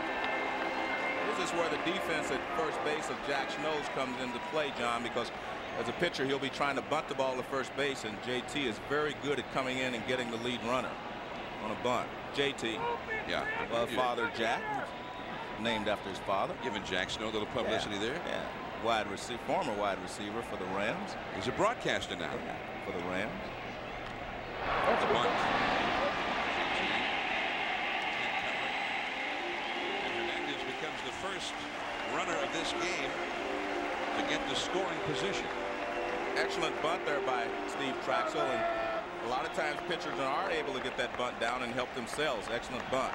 His is where the defense at first base of Jack Snows comes into play, John, because as a pitcher, he'll be trying to bunt the ball to first base, and JT is very good at coming in and getting the lead runner on a bunt. JT. Yeah. Well, father Jack, named after his father. Giving Jack Snow a little publicity yeah. there. Yeah. Wide receiver, former wide receiver for the Rams. He's a broadcaster now. Yeah, for the Rams. That's a bunt. becomes the first runner of this game to get the scoring position. Excellent bunt there by Steve Trachsel. And a lot of times pitchers aren't able to get that bunt down and help themselves. Excellent bunt.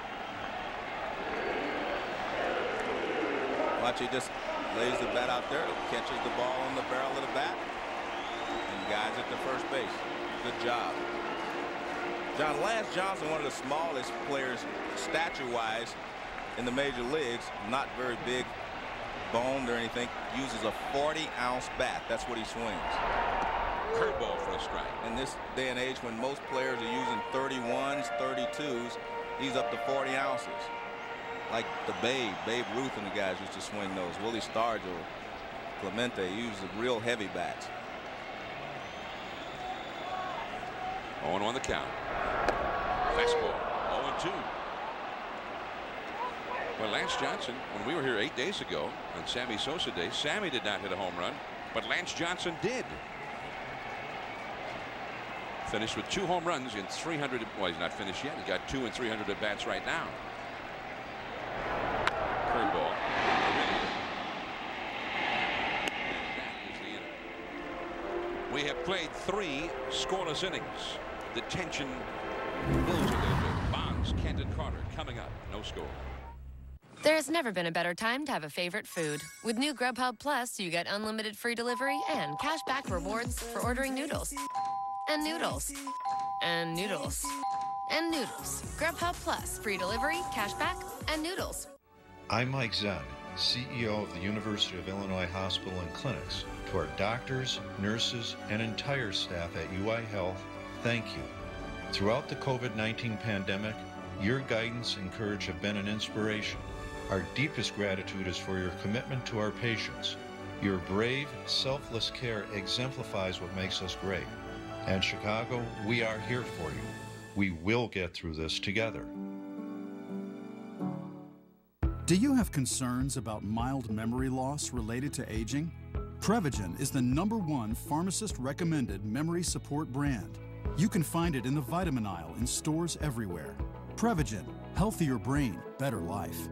He just lays the bat out there, catches the ball on the barrel of the bat, and guides it to first base. Good job. John Lance Johnson, one of the smallest players stature-wise in the major leagues, not very big boned or anything, uses a 40-ounce bat. That's what he swings. Curveball for a strike. In this day and age when most players are using 31s, 32s, he's up to 40 ounces. Like the Babe, Babe Ruth and the guys used to swing those. Willie Stargell, Clemente used the real heavy bats. 0 on the count. Fastball 0 2. Well, Lance Johnson, when we were here eight days ago on Sammy Sosa Day, Sammy did not hit a home run, but Lance Johnson did. Finished with two home runs in 300. Well, he's not finished yet. He's got two and 300 at bats right now. Curveball. We have played three scoreless innings. The tension builds a little bit. Bonds, Kent and Carter coming up. No score. There has never been a better time to have a favorite food. With new Grubhub Plus, you get unlimited free delivery and cash back rewards for ordering noodles. And noodles. And noodles. And noodles. Grubhub Plus, free delivery, cash back, and noodles. I'm Mike Zenn, CEO of the University of Illinois Hospital and Clinics. To our doctors, nurses, and entire staff at UI Health, thank you. Throughout the COVID 19 pandemic, your guidance and courage have been an inspiration. Our deepest gratitude is for your commitment to our patients. Your brave, selfless care exemplifies what makes us great. And Chicago, we are here for you. We will get through this together. Do you have concerns about mild memory loss related to aging? Prevagen is the number one pharmacist recommended memory support brand. You can find it in the vitamin aisle in stores everywhere. Prevagen, healthier brain, better life.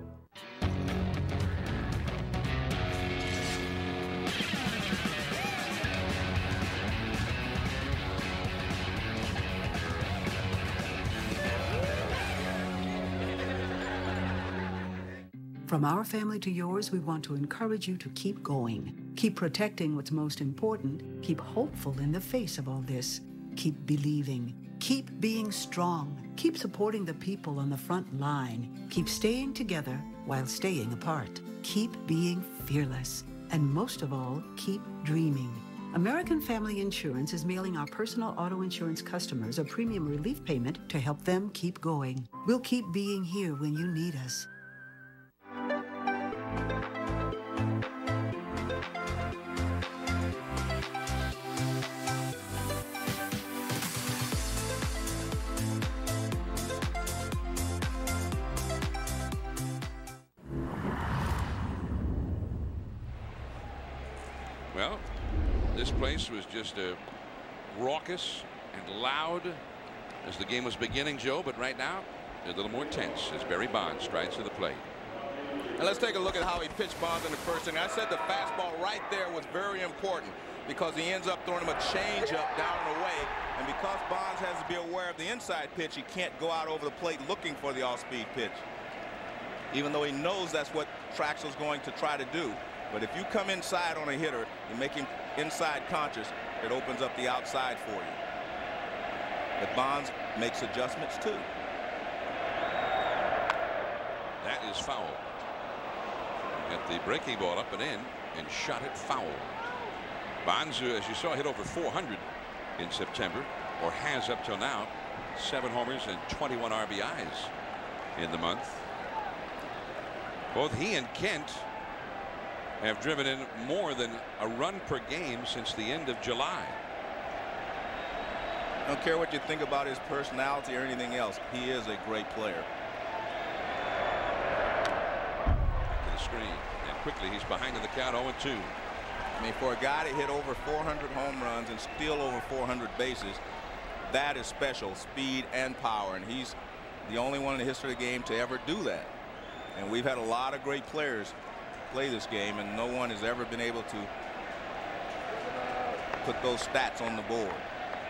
From our family to yours, we want to encourage you to keep going. Keep protecting what's most important. Keep hopeful in the face of all this. Keep believing. Keep being strong. Keep supporting the people on the front line. Keep staying together while staying apart. Keep being fearless. And most of all, keep dreaming. American Family Insurance is mailing our personal auto insurance customers a premium relief payment to help them keep going. We'll keep being here when you need us. Well, this place was just a raucous and loud as the game was beginning, Joe, but right now a little more tense as Barry Bonds strides to the plate. And let's take a look at how he pitched Bonds in the first inning. I said the fastball right there was very important because he ends up throwing him a changeup down and away. And because Bonds has to be aware of the inside pitch, he can't go out over the plate looking for the off-speed pitch. Even though he knows that's what Trachsel's going to try to do. But if you come inside on a hitter and make him inside conscious, it opens up the outside for you. But Bonds makes adjustments too. That is foul. Got the breaking ball up and in and shot it foul. Bonds, uh, as you saw, hit over 400 in September, or has up till now, seven homers and 21 RBIs in the month. Both he and Kent have driven in more than a run per game since the end of July. I don't care what you think about his personality or anything else. He is a great player. Back To the screen. And quickly he's behind in the count 0 2. I mean, for a guy to hit over 400 home runs and steal over 400 bases, that is special speed and power. And he's the only one in the history of the game to ever do that. And we've had a lot of great players play this game, and no one has ever been able to put those stats on the board.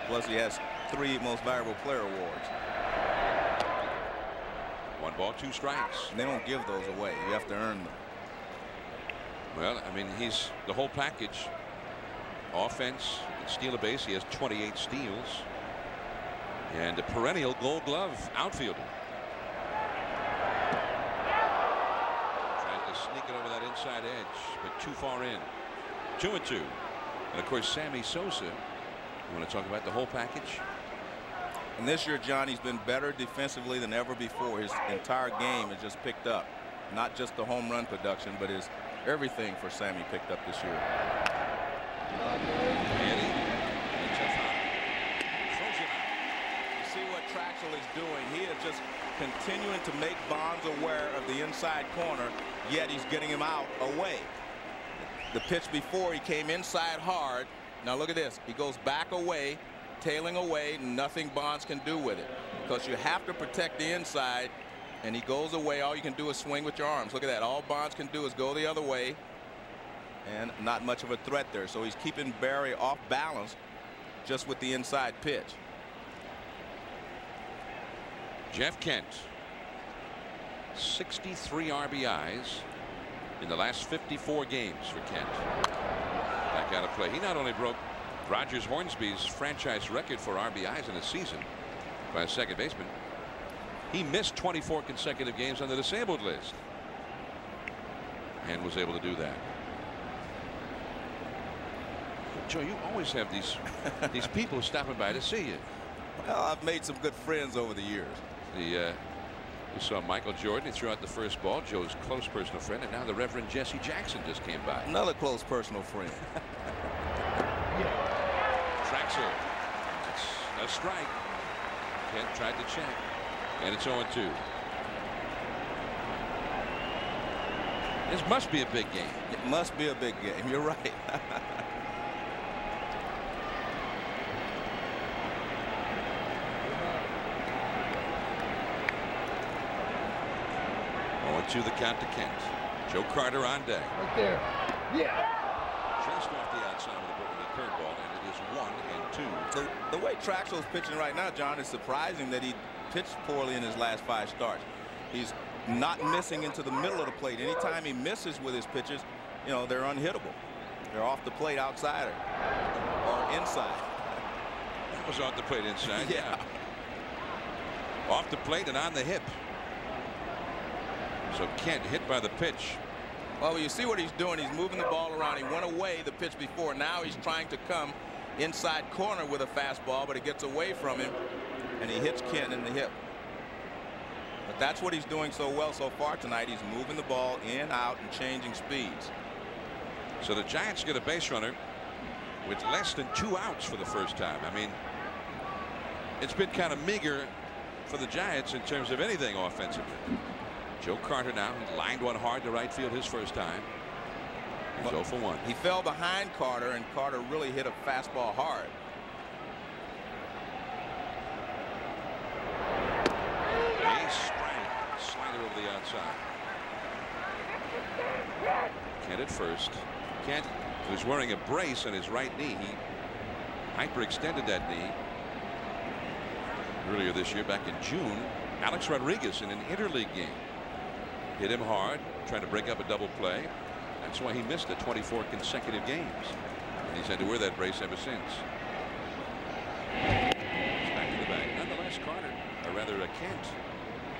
Plus, he has three most valuable player awards. One ball, two strikes. And they don't give those away. You have to earn them. Well, I mean, he's the whole package. Offense, steal a base. He has 28 steals. And a perennial gold glove outfielder. Tries to sneak it over that inside edge, but too far in. Two and two. And of course, Sammy Sosa. You want to talk about the whole package? And this year, Johnny's been better defensively than ever before. His entire game has just picked up. Not just the home run production, but his everything for Sammy picked up this year. You see what Trachsel is doing. He is just continuing to make Bonds aware of the inside corner, yet he's getting him out away. The pitch before he came inside hard. Now look at this. He goes back away, tailing away. Nothing Bonds can do with it because you have to protect the inside and he goes away. All you can do is swing with your arms. Look at that. All Bonds can do is go the other way and not much of a threat there. So he's keeping Barry off balance just with the inside pitch. Jeff Kent 63 RBIs in the last 54 games for Kent. Back out of play. He not only broke Rogers Hornsby's franchise record for RBIs in a season by a second baseman. He missed 24 consecutive games on the disabled list and was able to do that. Joe, you always have these [laughs] these people stopping by to see you. Well, I've made some good friends over the years. The uh, we saw Michael Jordan. He threw out the first ball. Joe's close personal friend, and now the Reverend Jesse Jackson just came by. Another close personal friend. [laughs] Trachsel. It's a strike. Kent tried to check, and it's 0 2. This must be a big game. It must be a big game. You're right. [laughs] Oh, to the count to Kent. Joe Carter on deck. Right there. Yeah. Just off the outside with a, with a curveball, and it is one and two. The, the way Trachsel's pitching right now, John, is surprising that he pitched poorly in his last five starts. He's not missing into the middle of the plate. Anytime he misses with his pitches, you know, they're unhittable. They're off the plate outside or inside. That was off the plate inside. [laughs] yeah. yeah. Off the plate and on the hip. So Kent hit by the pitch. Well, you see what he's doing. He's moving the ball around. He went away the pitch before. Now he's trying to come inside corner with a fastball, but it gets away from him, and he hits Kent in the hip. But that's what he's doing so well so far tonight. He's moving the ball in, out, and changing speeds. So the Giants get a base runner with less than two outs for the first time. I mean, it's been kind of meager for the Giants in terms of anything offensively. Joe Carter now lined one hard to right field his first time. He's 0 for 1. He fell behind Carter, and Carter really hit a fastball hard. A strike. Slider over the outside. Kent at first. Kent was wearing a brace on his right knee. He hyperextended that knee earlier this year back in June. Alex Rodriguez in an interleague game hit him hard trying to break up a double play. That's why he missed the 24 consecutive games. And he's had to wear that brace ever since. It's back in the bag. Nonetheless, Carter, or rather a Kent,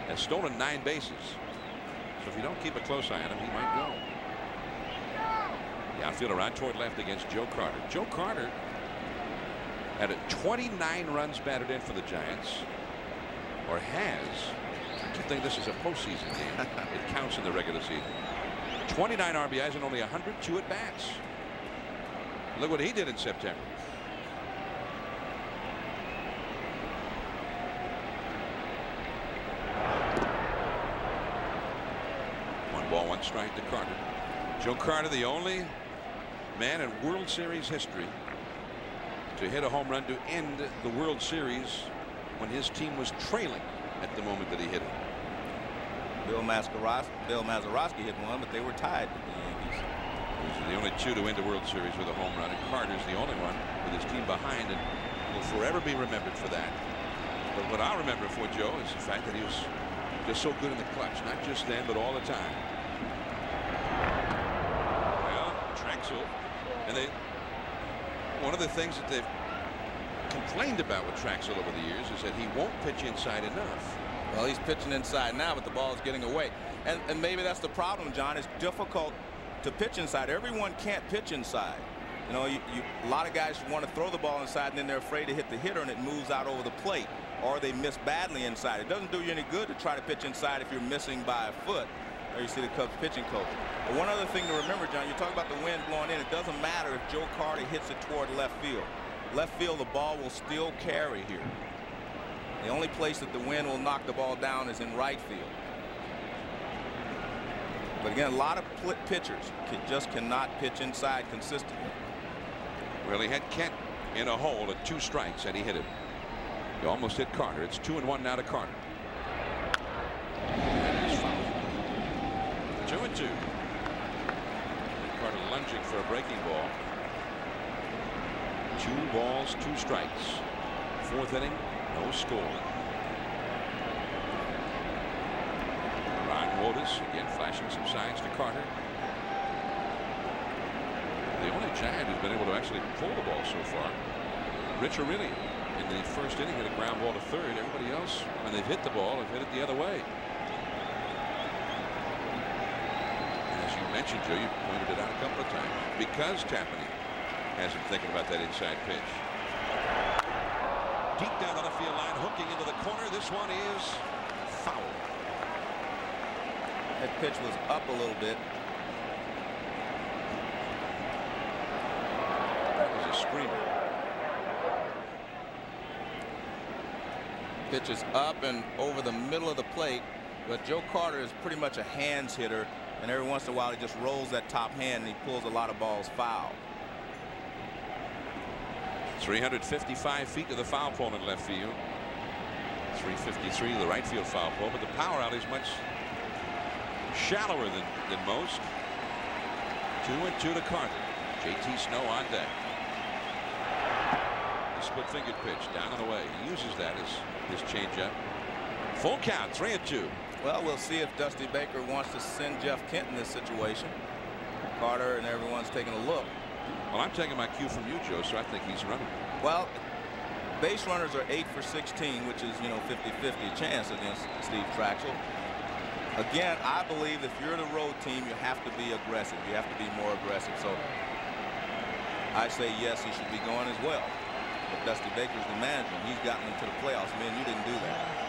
has stolen nine bases. So if you don't keep a close eye on him, he might go. The outfielder on toward left against Joe Carter. Joe Carter had a 29 runs batted in for the Giants, or has. Keep this is a postseason game. [laughs] it counts in the regular season. 29 RBIs and only 102 at bats. Look what he did in September. One ball, one strike to Carter. Joe Carter, the only man in World Series history to hit a home run to end the World Series when his team was trailing at the moment that he hit it. Bill Mazeroski, Bill Mazeroski hit one, but they were tied with the Yankees. These are the only two to win the World Series with a home run, and Carter's the only one with his team behind, and will forever be remembered for that. But what I remember for Joe is the fact that he was just so good in the clutch, not just then, but all the time. Well, Trachsel, and they, one of the things that they've complained about with Trachsel over the years is that he won't pitch inside enough. Well, he's pitching inside now, but the ball is getting away. And, and maybe that's the problem, John. It's difficult to pitch inside. Everyone can't pitch inside. You know, you, you, a lot of guys want to throw the ball inside, and then they're afraid to hit the hitter, and it moves out over the plate. Or they miss badly inside. It doesn't do you any good to try to pitch inside if you're missing by a foot. There you see the Cubs pitching coach. But one other thing to remember, John, you talk about the wind blowing in. It doesn't matter if Joe Carter hits it toward left field. Left field, the ball will still carry here. The only place that the wind will knock the ball down is in right field. But again, a lot of pitchers just cannot pitch inside consistently. Well, he had Kent in a hole at two strikes, and he hit it. He almost hit Carter. It's two and one now to Carter. Two and two. Carter lunging for a breaking ball. Two balls, two strikes. Fourth inning, no score. Ron Wotus again flashing some signs to Carter. The only Giant who's been able to actually pull the ball so far. Rich Aurilia in the first inning hit a ground ball to third. Everybody else, when they've hit the ball, have hit it the other way. As you mentioned, Joe, you pointed it out a couple of times. Because Tapani has him thinking about that inside pitch. Deep down the field line, hooking into the corner. This one is foul. That pitch was up a little bit. That was a screamer. Pitch is up and over the middle of the plate. But Joe Carter is pretty much a hands hitter. And every once in a while, he just rolls that top hand and he pulls a lot of balls foul. 355 feet to the foul pole in left field. 353 to the right field foul pole, but the power alley is much shallower than, than most. Two and two to Carter. JT Snow on deck. The split fingered pitch down and away. He uses that as his changeup. Full count, three and two. Well, we'll see if Dusty Baker wants to send Jeff Kent in this situation. Carter and everyone's taking a look. Well, I'm taking my cue from you, Joe, so I think he's running. Well, base runners are 8 for 16, which is, you know, 50-50 chance against Steve Trachsel. Again, I believe if you're the road team, you have to be aggressive. You have to be more aggressive. So I say yes, he should be going as well. But Dusty Baker's the manager. He's gotten them to the playoffs. Man, you didn't do that.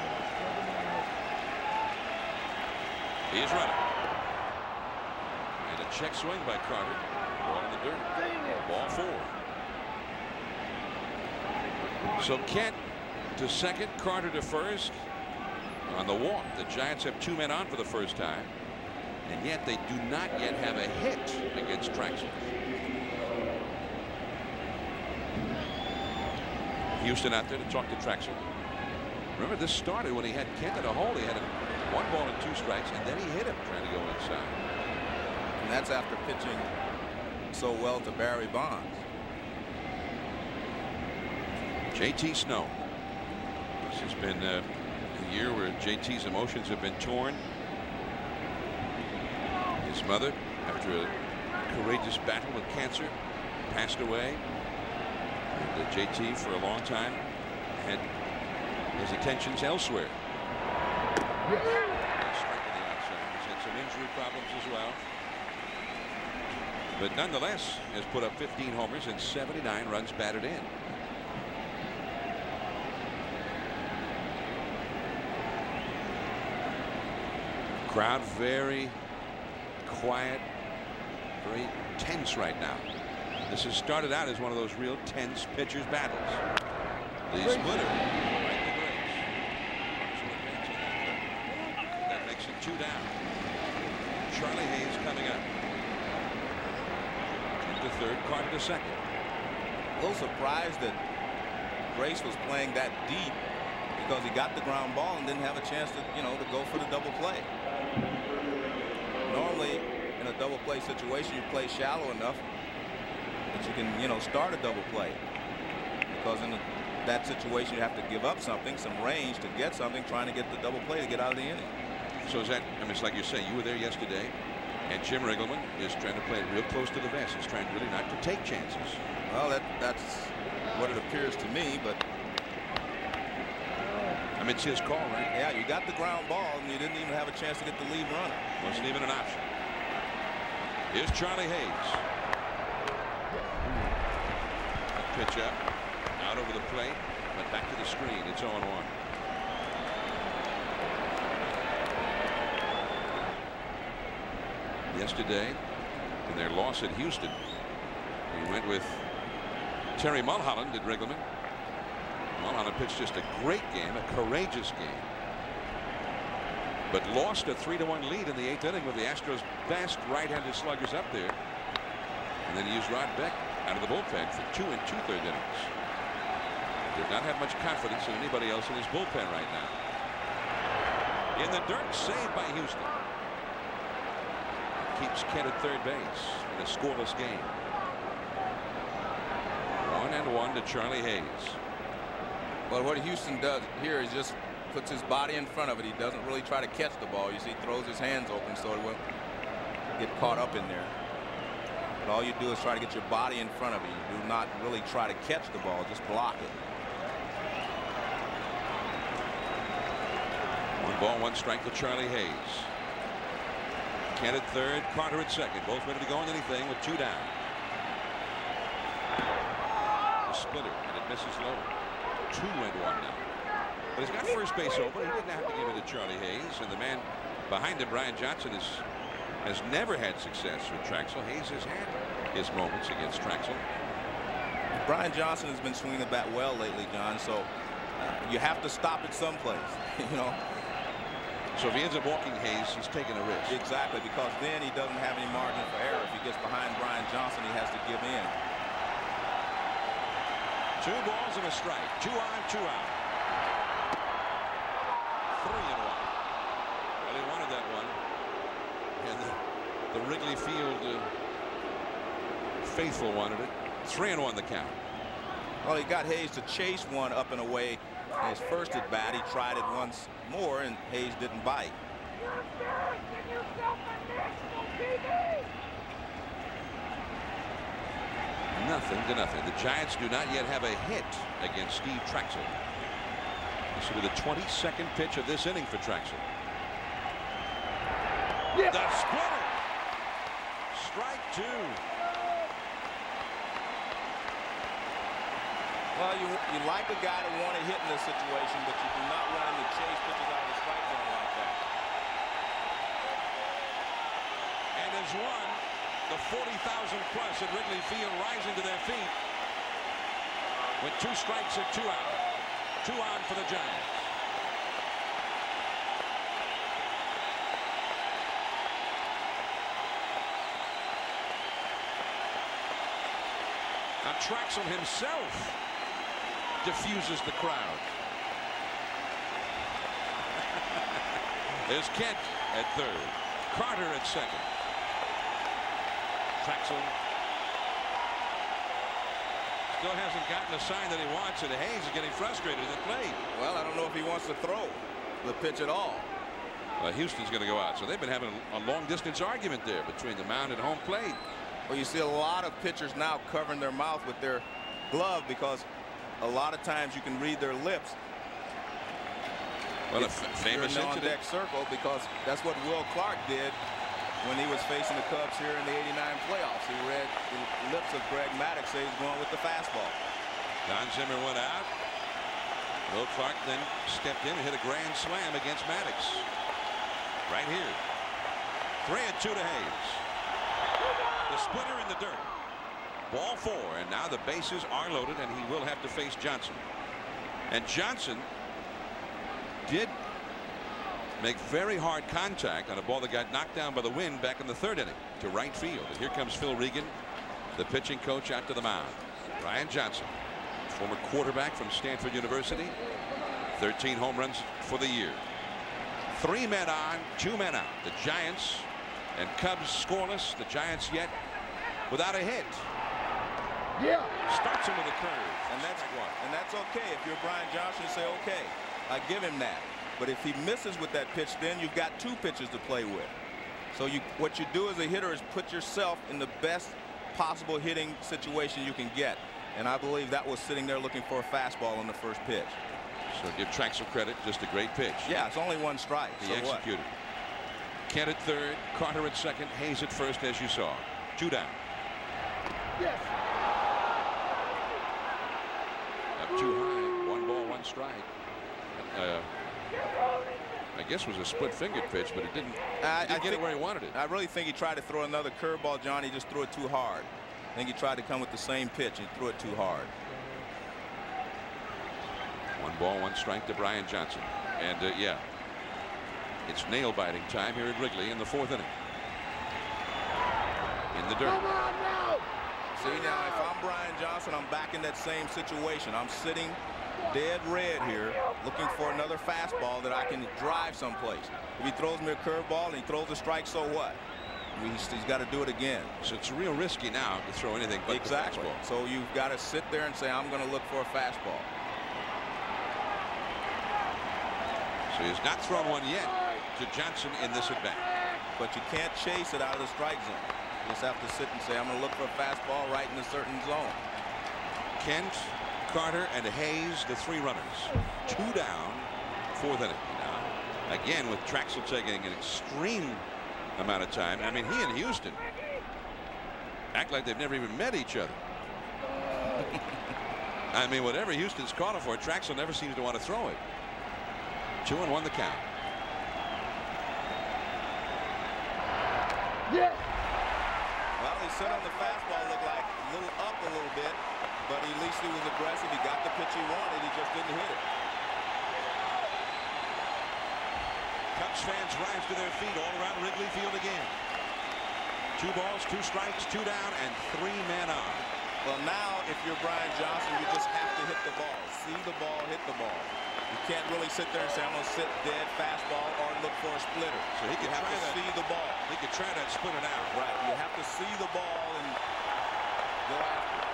He's running. And a check swing by Carter. Ball four. So Kent to second, Carter to first. On the walk, the Giants have two men on for the first time. And yet they do not yet have a hit against Trachsel. Houston out there to talk to Trachsel. Remember, this started when he had Kent in a hole. He had him one ball and two strikes, and then he hit him trying to go inside. And that's after pitching so well to Barry Bonds. JT Snow. This has been uh, a year where JT's emotions have been torn. His mother, after a courageous battle with cancer, passed away. And uh, JT, for a long time, had his attentions elsewhere. He's had some injury problems as well. But nonetheless has put up 15 homers and 79 runs batted in. Crowd very quiet, very tense right now. This has started out as one of those real tense pitchers battles. The splitter. Right in the grace. That makes it two down. Charlie Hayes coming up. Third, Carter to second. A little surprised that Grace was playing that deep because he got the ground ball and didn't have a chance to, you know, to go for the double play. Normally, in a double play situation, you play shallow enough that you can, you know, start a double play. Because in the, that situation, you have to give up something, some range to get something, trying to get the double play to get out of the inning. So is that, I mean, it's like you say, you were there yesterday, and Jim Riggleman is trying to play it real close to the vest. He's trying really not to take chances. Well, that that's what it appears to me, but I mean, it's his call, right? Yeah, you got the ground ball, and you didn't even have a chance to get the lead runner. Wasn't even an option. Here's Charlie Hayes. Pitch up, out over the plate, but back to the screen. It's 0 Yesterday, in their loss at Houston, we went with Terry Mulholland did Riggleman. Mulholland pitched just a great game, a courageous game. But lost a 3 to 1 lead in the eighth inning with the Astros best right-handed sluggers up there. And then he used Rod Beck out of the bullpen for two and two third innings. Did not have much confidence in anybody else in his bullpen right now. In the dirt, saved by Houston. Keeps Kent at third base in a scoreless game. One and one to Charlie Hayes. Well, what Houston does here is just puts his body in front of it. He doesn't really try to catch the ball. You see, he throws his hands open so it won't get caught up in there. But all you do is try to get your body in front of you. You do not really try to catch the ball, just block it. One ball, one strike to Charlie Hayes. Kent at third, Carter at second. Both ready to go on anything with two down. A splitter, and it misses low. Two and one now. But he's got first base open. He didn't have to give it to Charlie Hayes. And the man behind him, Brian Johnson, is, has never had success with Trachsel. Hayes has had his moments against Trachsel. Brian Johnson has been swinging the bat well lately, John. So uh, you have to stop it someplace, [laughs] you know. So if he ends up walking Hayes, he's taking a risk. Exactly, because then he doesn't have any margin for error. If he gets behind Brian Johnson, he has to give in. Two balls and a strike. Two on, two out. Three and one. Well, he wanted that one. And the, the Wrigley Field uh, faithful wanted it. Three and one the count. Well, he got Hayes to chase one up and away his first at bat. He tried it once more, and Hayes didn't bite. Nothing to nothing. The Giants do not yet have a hit against Steve Trachsel. This will be the 22nd pitch of this inning for Trachsel. Yeah. The splitter. Strike two. Well, you you like a guy to want to hit in this situation, but you do not want him to chase pitches out of the strike zone like that. And as one, the 40,000 plus at Wrigley Field rising to their feet with two strikes and two out. Two on for the Giants. Trachsel himself diffuses the crowd. There's Kent at third. Carter at second. Trachsel still hasn't gotten a sign that he wants and Hayes is getting frustrated at the plate. Well, I don't know if he wants to throw the pitch at all. Uh, Houston's going to go out. So they've been having a, a long distance argument there between the mound and home plate. Well, you see a lot of pitchers now covering their mouth with their glove because a lot of times you can read their lips. Well, a famous on deck circle because that's what Will Clark did when he was facing the Cubs here in the 89 playoffs. He read the lips of Greg Maddux say he's going with the fastball. Don Zimmer went out. Will Clark then stepped in and hit a grand slam against Maddux. right here. Three and two to Hayes. The splitter in the dirt. Ball four, and now the bases are loaded, and he will have to face Johnson. And Johnson did make very hard contact on a ball that got knocked down by the wind back in the third inning to right field. And here comes Phil Regan, the pitching coach out to the mound. Brian Johnson, former quarterback from Stanford University, 13 home runs for the year. Three men on, two men out. The Giants and Cubs scoreless. The Giants yet without a hit. Yeah. Starts him with a curve. And that's one. And that's okay. If you're Brian Johnson, say, okay, I give him that. But if he misses with that pitch, then you've got two pitches to play with. So you, what you do as a hitter is put yourself in the best possible hitting situation you can get. And I believe that was sitting there looking for a fastball on the first pitch. So give Trachsel credit, just a great pitch. Yeah, it's only one strike. He so executed. What? Kent at third, Carter at second, Hayes at first, as you saw. Two down. Yes. Up too high, one strike. Uh, I guess was a split-fingered pitch, but it didn't, I, didn't I get think, it where he wanted it. I really think he tried to throw another curveball, Johnny. Just threw it too hard. I think he tried to come with the same pitch and threw it too hard. One ball, one strike to Brian Johnson. And uh, yeah, it's nail biting time here at Wrigley in the fourth inning. In the dirt. See now, if I'm Brian Johnson, I'm back in that same situation. I'm sitting dead red here, looking for another fastball that I can drive someplace. If he throws me a curveball and he throws a strike, so what? He's, he's got to do it again. So it's real risky now to throw anything but exactly. So you've got to sit there and say, I'm going to look for a fastball. So he's not thrown one yet to Johnson in this at bat. But you can't chase it out of the strike zone. You just have to sit and say, I'm going to look for a fastball right in a certain zone. Kent, Carter, and Hayes, the three runners. Two down, fourth inning now. Again, with Trachsel taking an extreme amount of time. I mean, he and Houston act like they've never even met each other. [laughs] I mean, whatever Houston's calling for, Trachsel never seems to want to throw it. Two and one the count. Yeah. Well, he set on the fastball, looked like a little up a little bit, but at least he was aggressive. He got the pitch he wanted. He just didn't hit it. Cubs fans rise to their feet all around Wrigley Field again. Two balls, two strikes, two down, and three men on. Well, now, if you're Brian Johnson, you just have to hit the ball. See the ball, hit the ball. You can't really sit there and say, I'm going to sit dead fastball or look for a splitter. So he you can have to that, see the ball. He could try to split it out. Right. You have to see the ball and go after it.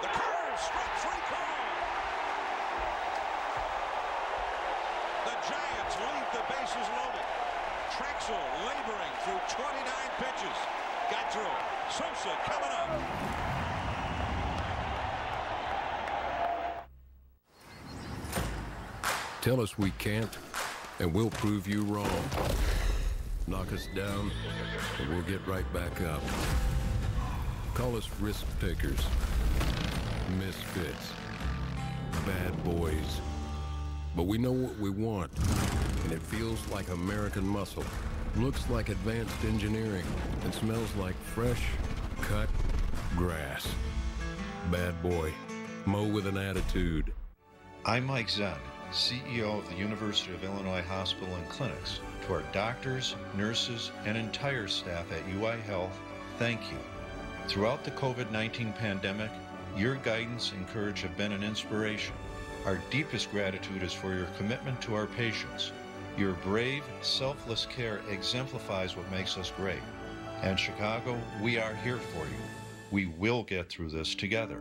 The curve, strike three call. The Giants leave the bases loaded. Trachsel laboring through 29 pitches. Got through. Sosa coming up. Tell us we can't, and we'll prove you wrong. Knock us down, and we'll get right back up. Call us risk takers, misfits, bad boys. But we know what we want, and it feels like American muscle, looks like advanced engineering, and smells like fresh, cut grass. Bad boy. Mow with an attitude. I'm Mike Zenn, CEO of the University of Illinois Hospital and Clinics. To our doctors, nurses, and entire staff at UI Health, thank you. Throughout the COVID 19 pandemic, your guidance and courage have been an inspiration. Our deepest gratitude is for your commitment to our patients. Your brave, selfless care exemplifies what makes us great. And Chicago, we are here for you. We will get through this together.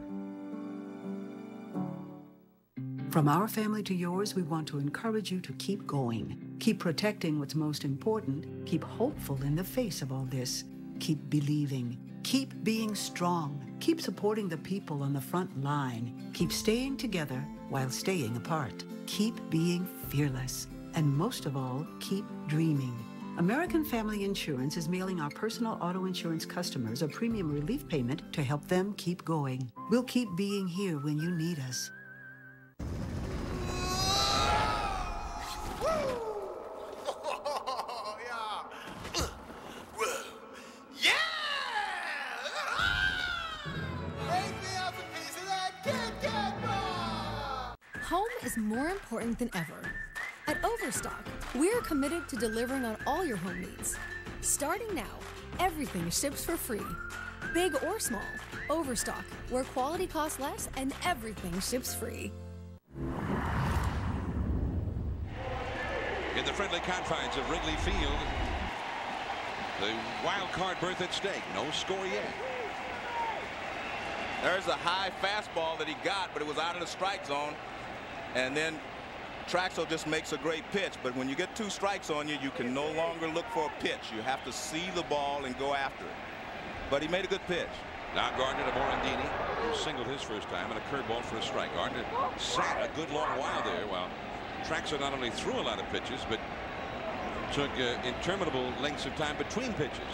From our family to yours, we want to encourage you to keep going. Keep protecting what's most important. Keep hopeful in the face of all this. Keep believing. Keep being strong. Keep supporting the people on the front line. Keep staying together while staying apart. Keep being fearless. And most of all, keep dreaming. American Family Insurance is mailing our personal auto insurance customers a premium relief payment to help them keep going. We'll keep being here when you need us. [laughs] Home is more important than ever. At Overstock, we're committed to delivering on all your home needs. Starting now, everything ships for free. Big or small, Overstock, where quality costs less and everything ships free. In the friendly confines of Wrigley Field, the wild card berth at stake. No score yet. There's a high fastball that he got, but it was out of the strike zone. And then Trachsel just makes a great pitch. But when you get two strikes on you, you can no longer look for a pitch. You have to see the ball and go after it. But he made a good pitch. Now Gardner to Morandini, who singled his first time, and a curveball for a strike. Gardner sat a good long while there while Trachsel not only threw a lot of pitches, but took uh, interminable lengths of time between pitches.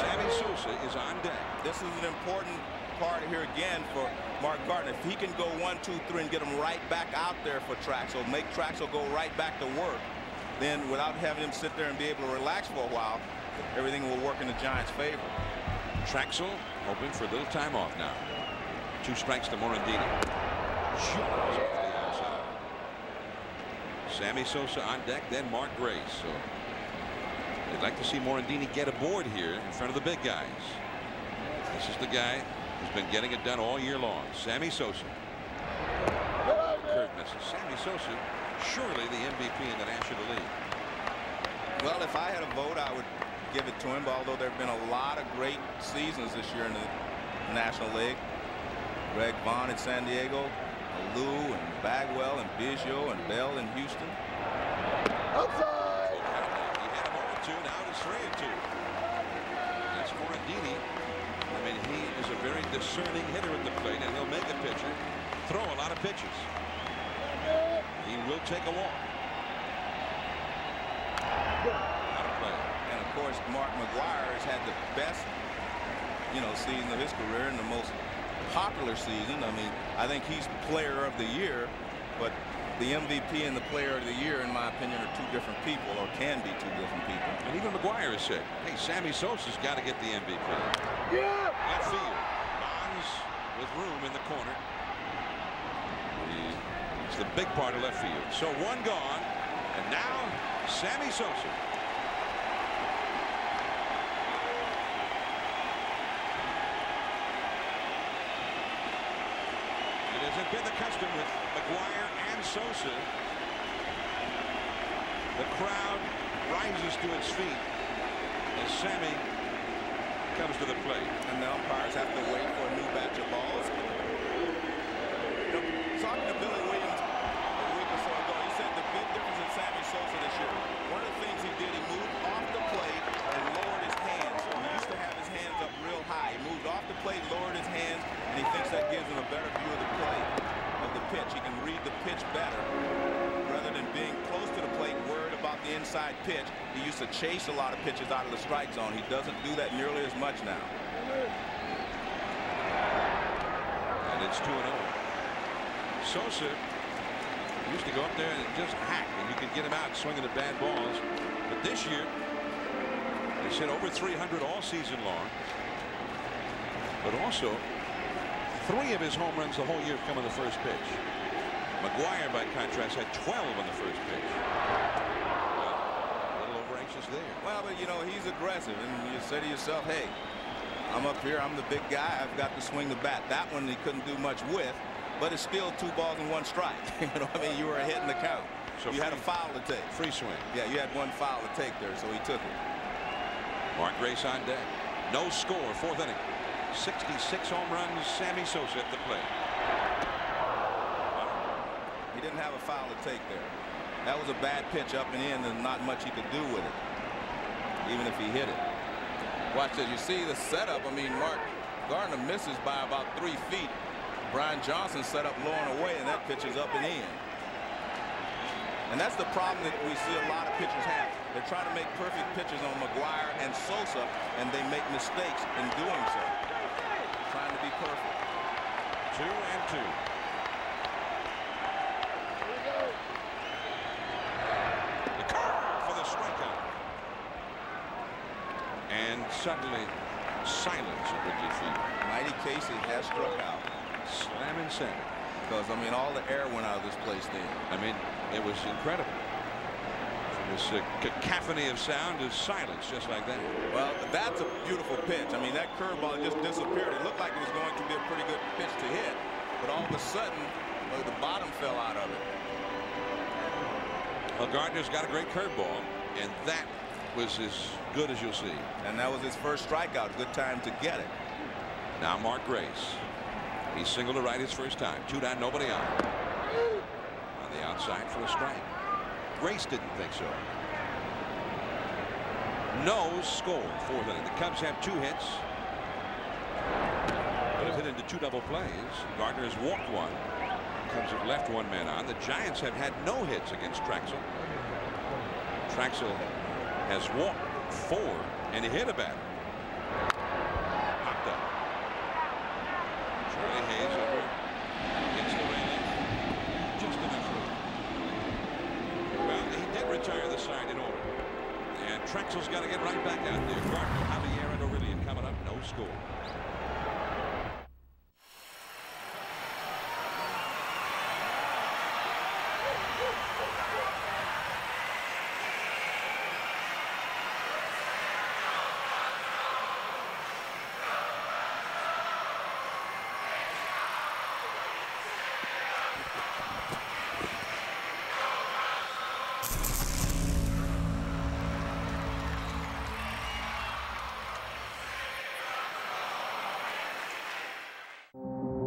Sammy Sosa is on deck. This is an important part here again for Mark Gardner. If he can go one, two, three, and get him right back out there for Trachsel, make Trachsel go right back to work, then without having him sit there and be able to relax for a while, everything will work in the Giants' favor. Trachsel hoping for a little time off now. Two strikes to Morandini. Sammy Sosa on deck, then Mark Grace. So they'd like to see Morandini get aboard here in front of the big guys. This is the guy who's been getting it done all year long. Sammy Sosa. Curve misses. Sammy Sosa, surely the MVP in the National League. Well, if I had a vote, I would give it to him. Although there have been a lot of great seasons this year in the National League. Greg Vaughn in San Diego, Lou and Bagwell and Biggio and Bell in Houston. Outside. He had a ball two. Now it's three and two. That's Morandini. Discerning hitter at the plate, and he'll make a pitcher throw a lot of pitches. He will take a walk. Out of play. And of course, Mark McGwire has had the best, you know, season of his career and the most popular season. I mean, I think he's player of the year, but the MVP and the player of the year, in my opinion, are two different people or can be two different people. And even McGwire has said, hey, Sammy Sosa's got to get the MVP. Yeah. Left field. With room in the corner. It's the big part of left field. So one gone. And now Sammy Sosa. It hasn't been the custom with McGwire and Sosa. The crowd rises to its feet as Sammy comes to the plate. And the umpires have to wait for a new batch of balls. You know, talking to Billy Williams a week or so ago, he said the big difference in Sammy Sosa this year, one of the things he did, he moved off the plate and lowered his hands. He used to have his hands up real high. He moved off the plate, lowered his hands, and he thinks that gives him a better view of the play, of the pitch. He can read the pitch better the inside pitch. He used to chase a lot of pitches out of the strike zone. He doesn't do that nearly as much now. And it's 2 0. Sosa used to go up there and just hack, and you could get him out swinging at bad balls. But this year, he's hit over 300 all season long. But also, three of his home runs the whole year come on the first pitch. McGwire, by contrast, had 12 on the first pitch. Well, a little over anxious there. Well, but you know, he's aggressive, and you say to yourself, hey, I'm up here, I'm the big guy, I've got to swing the bat. That one he couldn't do much with, but it's still two balls and one strike. [laughs] you know what I mean? You were hitting the count. So you free, had a foul to take. Free swing. Yeah, you had one foul to take there, so he took it. Mark Grace on deck. No score, fourth inning. 66 home runs, Sammy Sosa at the plate. He didn't have a foul to take there. That was a bad pitch up and in and not much he could do with it, even if he hit it. Watch this. You see the setup. I mean, Mark Gardner misses by about three feet. Brian Johnson set up low and away, and that pitch is up and in. And that's the problem that we see a lot of pitchers have. They're trying to make perfect pitches on McGwire and Sosa, and they make mistakes in doing so. Trying to be perfect. Two and two. The curve for the strikeout. And suddenly, silence at Wrigley Field. Mighty Casey has struck out. Slam in center. because, I mean, all the air went out of this place then. I mean, it was incredible. From this uh, cacophony of sound is silence, just like that. Well, that's a beautiful pitch. I mean, that curveball just disappeared. It looked like it was going to be a pretty good pitch to hit, but all of a sudden, well, the bottom fell out of it. Well, Gardner's got a great curveball, and that was as good as you'll see. And that was his first strikeout. Good time to get it. Now Mark Grace. He singled to right his first time. Two down, nobody on. On the outside for a strike. Grace didn't think so. No score. Fourth inning. The Cubs have two hits. But have hit into two double plays. Gardner has walked one. Cubs have left one man on. The Giants have had no hits against Trachsel. Trachsel has walked four and hit a batter. Popped up. Charlie Hayes over against the railing. Just enough room. Well, he did retire the side in order. And Trachsel's got to get right back out there. Gardner, Javier, and Aurilia coming up. No score.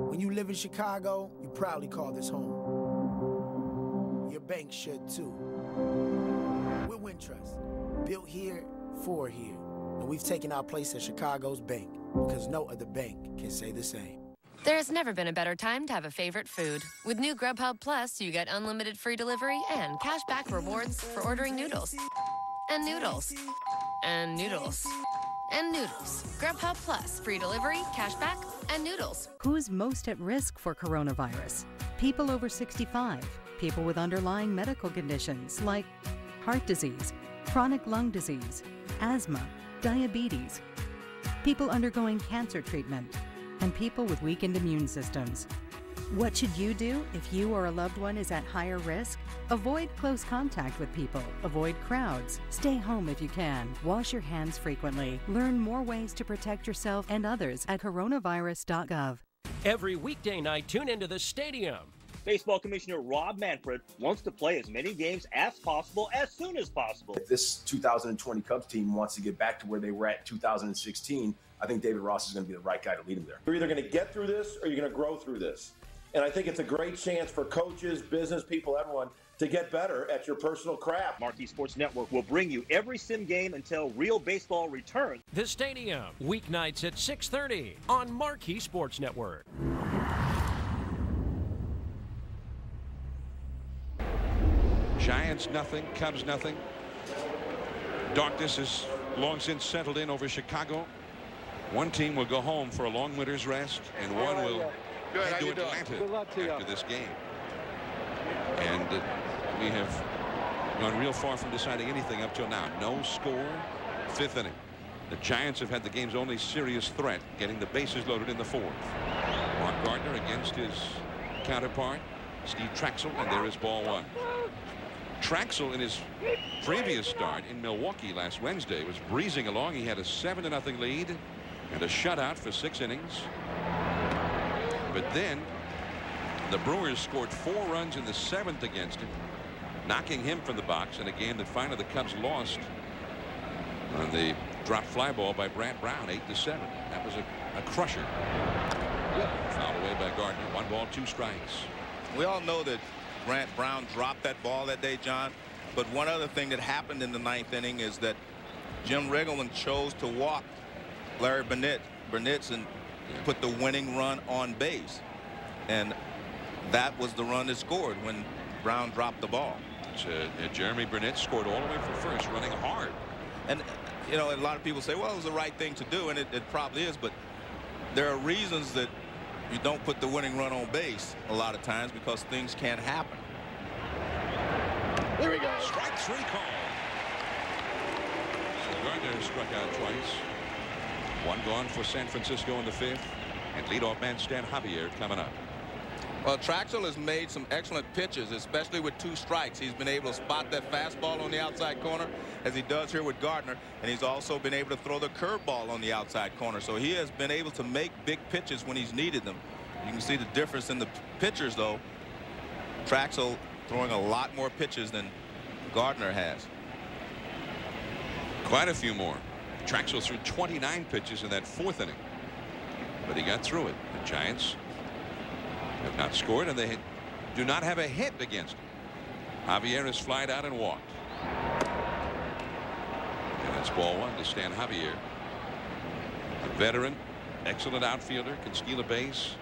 When you live in Chicago, you proudly call this home. Your bank should too. We're Wintrust, built here for here. And we've taken our place as Chicago's bank because no other bank can say the same. There has never been a better time to have a favorite food. With new Grubhub Plus, you get unlimited free delivery and cash back rewards for ordering noodles. And noodles. And noodles. And noodles. Grubhub Plus, free delivery, cash back, and noodles. Who's most at risk for coronavirus? People over 65, people with underlying medical conditions like heart disease, chronic lung disease, asthma, diabetes, people undergoing cancer treatment, and people with weakened immune systems. What should you do if you or a loved one is at higher risk? Avoid close contact with people, avoid crowds, stay home if you can, wash your hands frequently, learn more ways to protect yourself and others at coronavirus.gov. Every weekday night, tune into the stadium. Baseball Commissioner Rob Manfred wants to play as many games as possible as soon as possible. If this 2020 Cubs team wants to get back to where they were at 2016, I think David Ross is going to be the right guy to lead them there. You're either going to get through this or you're going to grow through this. And I think it's a great chance for coaches, business people, everyone to get better at your personal craft. Marquee Sports Network will bring you every sim game until real baseball returns. The Stadium, weeknights at 6:30 on Marquee Sports Network. Giants nothing, Cubs nothing. Darkness has long since settled in over Chicago. One team will go home for a long winter's rest, and one oh, will yeah. Good, head to? Atlanta Good luck to you. after this game. And uh, we have gone real far from deciding anything up till now. No score, fifth inning. The Giants have had the game's only serious threat, getting the bases loaded in the fourth. Mark Gardner against his counterpart, Steve Trachsel, and there is ball one. Trachsel in his previous start in Milwaukee last Wednesday was breezing along. He had a seven to nothing lead and a shutout for six innings. But then the Brewers scored four runs in the seventh against him, knocking him from the box in a game that finally the Cubs lost on the drop fly ball by Brant Brown eight to seven. That was a, a crusher. Fouled away by Gardner. One ball, two strikes. We all know that Brant Brown dropped that ball that day, John. But one other thing that happened in the ninth inning is that Jim Riggleman chose to walk Larry Burnett, Burnitz and put the winning run on base. And that was the run that scored when Brown dropped the ball. Uh, Jeromy Burnitz scored all the way from first, running hard. And, you know, a lot of people say, well, it was the right thing to do, and it, it probably is. But there are reasons that you don't put the winning run on base a lot of times because things can't happen. There we go. Strike three call. So Gardner struck out twice. One gone for San Francisco in the fifth. And leadoff man Stan Javier coming up. Well, Trachsel has made some excellent pitches, especially with two strikes. He's been able to spot that fastball on the outside corner, as he does here with Gardner, and he's also been able to throw the curveball on the outside corner. So he has been able to make big pitches when he's needed them. You can see the difference in the pitchers, though. Trachsel throwing a lot more pitches than Gardner has. Quite a few more. Trachsel threw 29 pitches in that fourth inning. But he got through it. The Giants have not scored and they do not have a hit against him. Javier has flied out and walked. And that's ball one to Stan Javier. Veteran, excellent outfielder, can steal a base.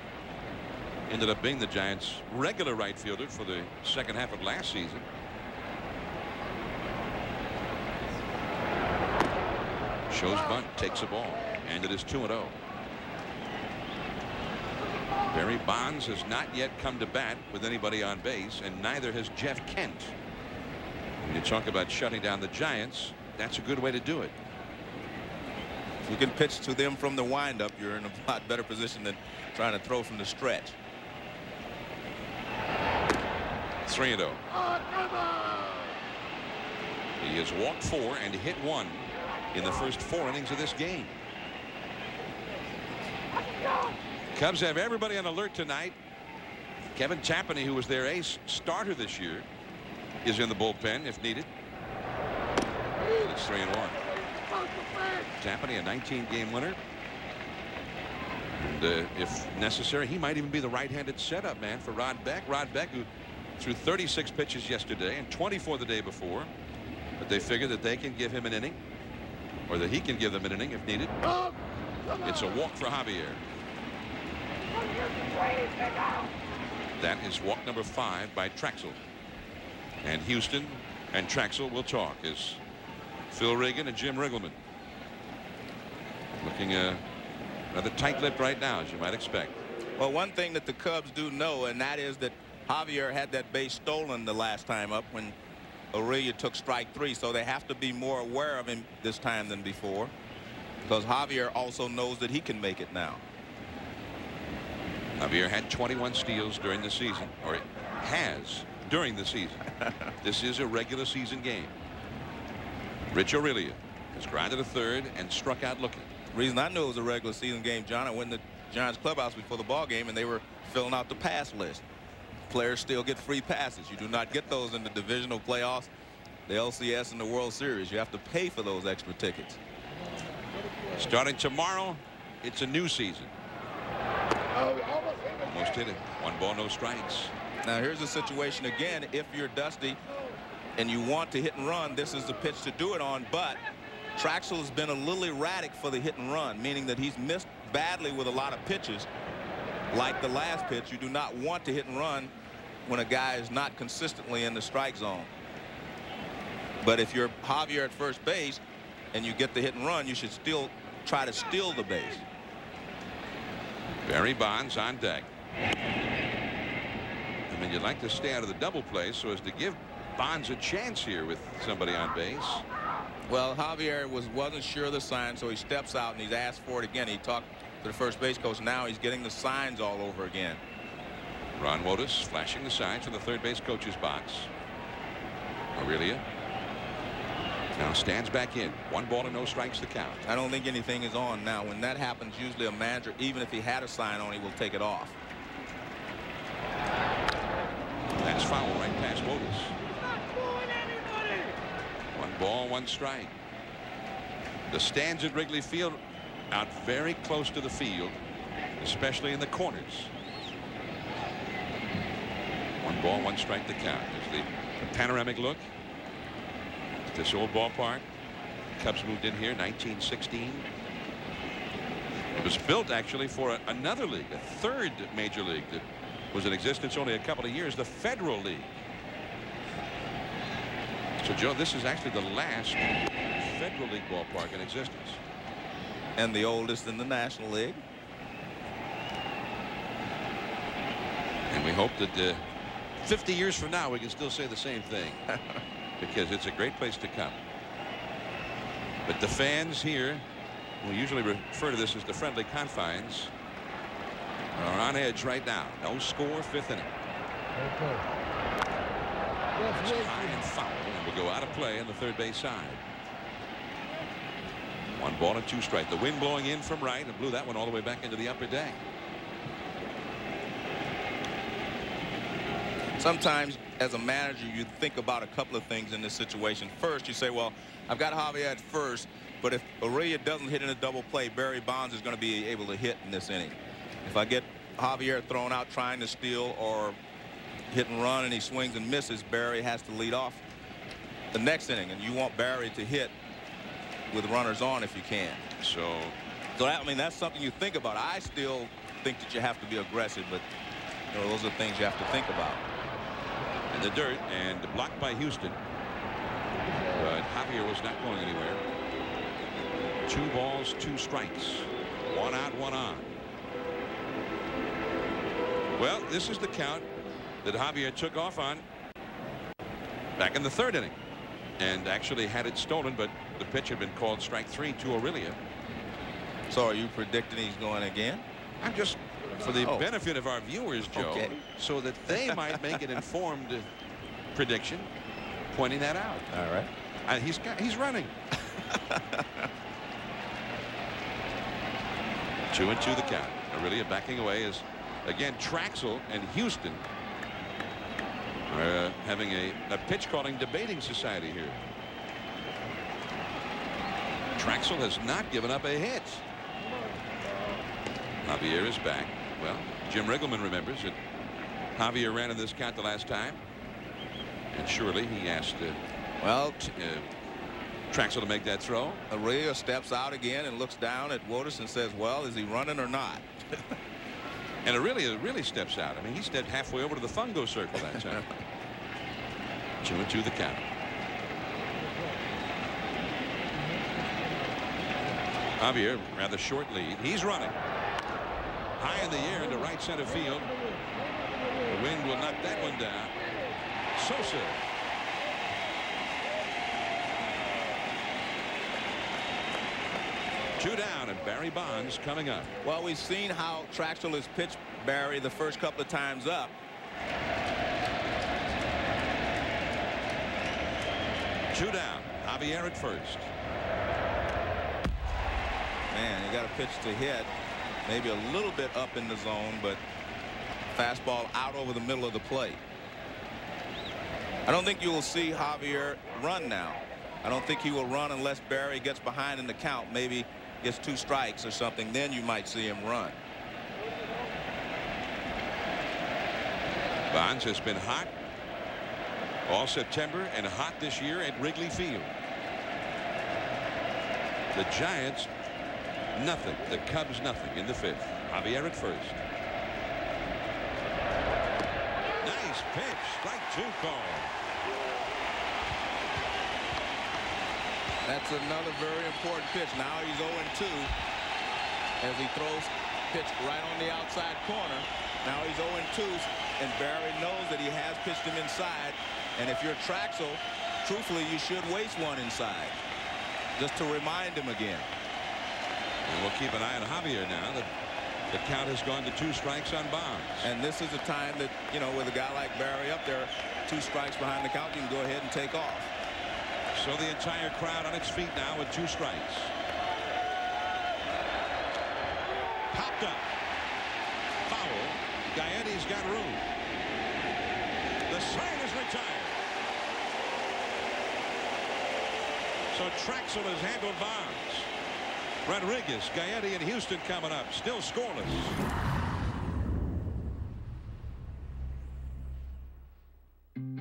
Ended up being the Giants regular right fielder for the second half of last season. Shows bunt, takes a ball, and it is 2 0. Barry Bonds has not yet come to bat with anybody on base, and neither has Jeff Kent. When you talk about shutting down the Giants, that's a good way to do it. If you can pitch to them from the windup, you're in a [laughs] lot better position than trying to throw from the stretch. 3 0. He has walked four and hit one in the first four innings of this game. Cubs have everybody on alert tonight. Kevin Tapani, who was their ace starter this year, is in the bullpen if needed. It's three and one. Tapani, a 19 game winner. And uh, if necessary, he might even be the right handed setup man for Rod Beck. Rod Beck, who threw 36 pitches yesterday and 24 the day before. But they figure that they can give him an inning or that he can give them an inning if needed. It's a walk for Javier. That is walk number five by Trachsel. And Houston and Trachsel will talk as Phil Regan and Jim Riggleman. Looking uh, rather tight-lipped right now, as you might expect. Well, one thing that the Cubs do know, and that is that Javier had that base stolen the last time up when Aurilia took strike three, so they have to be more aware of him this time than before because Javier also knows that he can make it now. Javier had 21 steals during the season, or has during the season. [laughs] this is a regular season game. Rich Aurilia has grinded a third and struck out looking. The reason I knew it was a regular season game, John, I went in the Giants clubhouse before the ball game, and they were filling out the pass list. Players still get free passes. You do not get those in the divisional playoffs, the LCS, and the World Series. You have to pay for those extra tickets. Starting tomorrow, it's a new season. Almost hit it. One ball, no strikes. Now here's the situation again. If you're Dusty and you want to hit and run, this is the pitch to do it on. But Trachsel has been a little erratic for the hit and run, meaning that he's missed badly with a lot of pitches. Like the last pitch, you do not want to hit and run when a guy is not consistently in the strike zone. But if you're Javier at first base and you get the hit and run, you should still try to steal the base. Barry Bonds on deck. I mean, you'd like to stay out of the double play so as to give Bonds a chance here with somebody on base. Well, Javier was wasn't sure of the sign, so he steps out and he's asked for it again. He talked to the first base coach. Now he's getting the signs all over again. Ron Wotus flashing the signs from the third base coach's box. Aurilia now stands back in. One ball and no strikes to count. I don't think anything is on now. When that happens, usually a manager, even if he had a sign on, he will take it off. That's foul right past Wotus. One ball, one strike. The stands at Wrigley Field out very close to the field, especially in the corners. One ball, one strike to count. There's the, the panoramic look. This old ballpark. Cubs moved in here 1916. It was built actually for a, another league, a third major league that was in existence only a couple of years, the Federal League. So, Joe, this is actually the last Federal League ballpark in existence. And the oldest in the National League. And we hope that uh, 50 years from now we can still say the same thing. [laughs] because it's a great place to come. But the fans here, we usually refer to this as the friendly confines, are on edge right now. No score, fifth inning. Okay. It's high and foul and will go out of play on the third base side. One ball and two strike. The wind blowing in from right and blew that one all the way back into the upper deck. Sometimes, as a manager, you think about a couple of things in this situation. First, you say, well, I've got Javier at first, but if Aurilia doesn't hit in a double play, Barry Bonds is going to be able to hit in this inning. If I get Javier thrown out trying to steal or hit and run and he swings and misses, Barry has to lead off the next inning, and you want Barry to hit with runners on if you can. So, so that, I mean, that's something you think about. I still think that you have to be aggressive, but you know, those are things you have to think about. In the dirt and blocked by Houston. But Javier was not going anywhere. Two balls, two strikes. One out, one on. Well, this is the count that Javier took off on back in the third inning and actually had it stolen but the pitch had been called strike three to Aurilia. So are you predicting he's going again? I'm just for the Oh. benefit of our viewers Joe Okay. so that they might make an informed prediction pointing that out. All right. And he's got he's running. [laughs] two and two the count. Aurilia backing away is again Trachsel and Houston are uh, having a, a pitch calling debating society here. Trachsel has not given up a hit. Javier is back. Well, Jim Riggleman remembers that Javier ran in this count the last time. And surely he asked uh, well uh, Trachsel to make that throw. Aurilia steps out again and looks down at Wotus and says, well, is he running or not? [laughs] And Aurilia really steps out. I mean, he stepped halfway over to the fungo circle that time. [laughs] two and two the count. Javier, rather short lead. He's running. High in the air into right center field. The wind will knock that one down. Sosa. Two down and Barry Bonds coming up. Well, we've seen how Trachsel has pitched Barry the first couple of times up. Two down. Javier at first. Man, you got a pitch to hit. Maybe a little bit up in the zone, but fastball out over the middle of the plate. I don't think you will see Javier run now. I don't think he will run unless Barry gets behind in the count, maybe gets two strikes or something. Then you might see him run. Bonds has been hot all September and hot this year at Wrigley Field. The Giants nothing. The Cubs nothing in the fifth. Javier at first. Nice pitch. Strike two call. That's another very important pitch. Now he's 0-2 as he throws pitch right on the outside corner. Now he's 0-2 and Barry knows that he has pitched him inside. And if you're Trachsel, truthfully, you should waste one inside just to remind him again. And we'll keep an eye on Javier now. The, the count has gone to two strikes on Bonds. And this is a time that, you know, with a guy like Barry up there, two strikes behind the count, you can go ahead and take off. So the entire crowd on its feet now with two strikes. Popped up. Foul. Gaetti's got room. The sign is retired. So Trachsel has handled Bonds. Rodriguez, Gaetti, and Houston coming up. Still scoreless.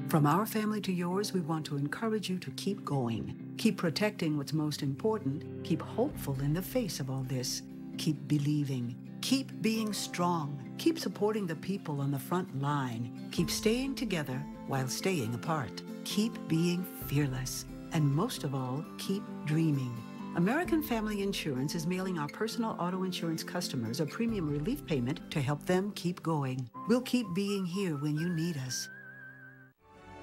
From our family to yours, we want to encourage you to keep going. Keep protecting what's most important. Keep hopeful in the face of all this. Keep believing. Keep being strong. Keep supporting the people on the front line. Keep staying together while staying apart. Keep being fearless. And most of all, keep dreaming. American Family Insurance is mailing our personal auto insurance customers a premium relief payment to help them keep going. We'll keep being here when you need us.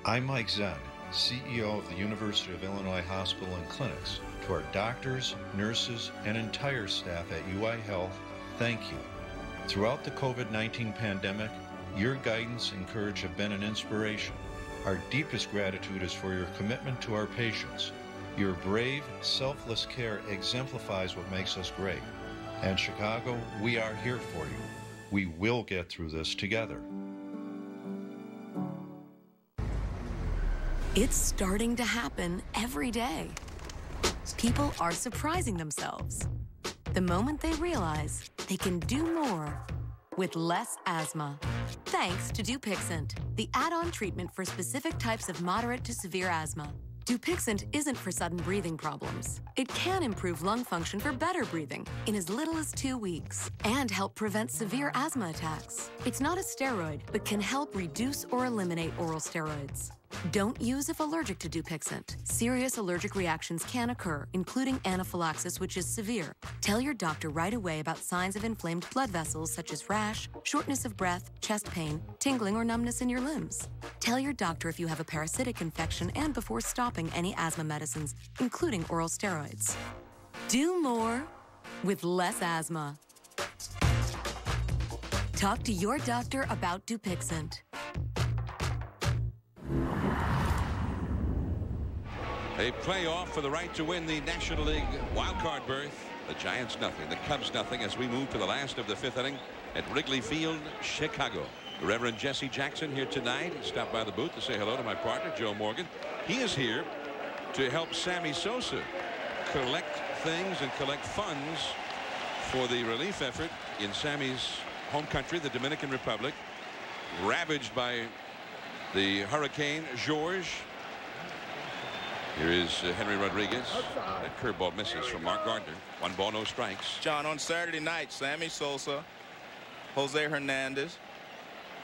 I'm Mike Zenn, CEO of the University of Illinois Hospital and Clinics. To our doctors, nurses, and entire staff at UI Health, thank you. Throughout the COVID 19 pandemic, your guidance and courage have been an inspiration. Our deepest gratitude is for your commitment to our patients. Your brave, selfless care exemplifies what makes us great. And Chicago, we are here for you. We will get through this together. It's starting to happen every day. People are surprising themselves the moment they realize they can do more with less asthma. Thanks to Dupixent, the add-on treatment for specific types of moderate to severe asthma. Dupixent isn't for sudden breathing problems. It can improve lung function for better breathing in as little as two weeks and help prevent severe asthma attacks. It's not a steroid, but can help reduce or eliminate oral steroids. Don't use if allergic to Dupixent. Serious allergic reactions can occur, including anaphylaxis, which is severe. Tell your doctor right away about signs of inflamed blood vessels such as rash, shortness of breath, chest pain, tingling, or numbness in your limbs. Tell your doctor if you have a parasitic infection and before stopping any asthma medicines, including oral steroids. Do more with less asthma. Talk to your doctor about Dupixent. A playoff for the right to win the National League wildcard berth. The Giants nothing, the Cubs nothing as we move to the last of the fifth inning at Wrigley Field, Chicago. The Reverend Jesse Jackson here tonight. Stopped by the booth to say hello to my partner, Joe Morgan. He is here to help Sammy Sosa collect things and collect funds for the relief effort in Sammy's home country, the Dominican Republic, ravaged by the Hurricane Georges here is uh, Henry Rodriguez. That curveball misses from Mark Gardner. One ball, no strikes. John, on Saturday night, Sammy Sosa, Jose Hernandez,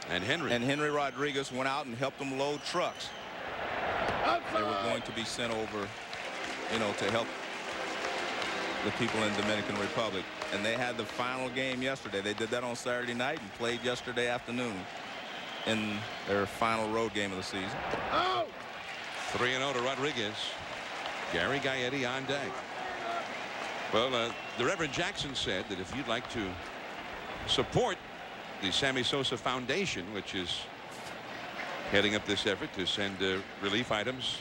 and Henry and Henry Rodriguez went out and helped them load trucks. They were going to be sent over, you know, to help the people in Dominican Republic. And they had the final game yesterday. They did that on Saturday night and played yesterday afternoon in their final road game of the season. Oh! 3 0 to Rodriguez. Gary Gaetti on deck. Well, uh, the Reverend Jackson said that if you'd like to support the Sammy Sosa Foundation, which is heading up this effort to send uh, relief items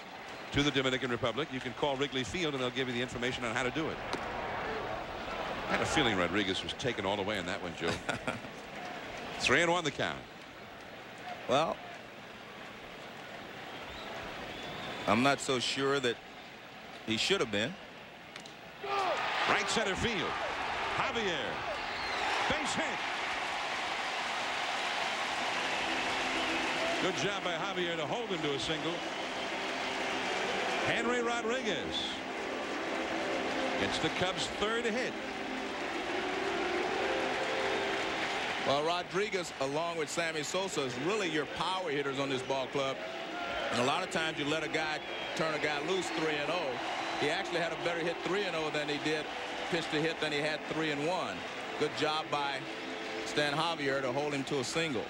to the Dominican Republic, you can call Wrigley Field and they'll give you the information on how to do it. I had a feeling Rodriguez was taken all the way on that one, Joe. [laughs] Three and one the count. Well, I'm not so sure that he should have been. Right center field. Javier. Base hit. Good job by Javier to hold him to a single. Henry Rodriguez. It's the Cubs third hit. Well, Rodriguez, along with Sammy Sosa, is really your power hitters on this ball club. And a lot of times you let a guy turn a guy loose 3 and 0. He actually had a better hit 3 and 0 than he did pitch to hit than he had 3 and 1. Good job by Stan Javier to hold him to a single.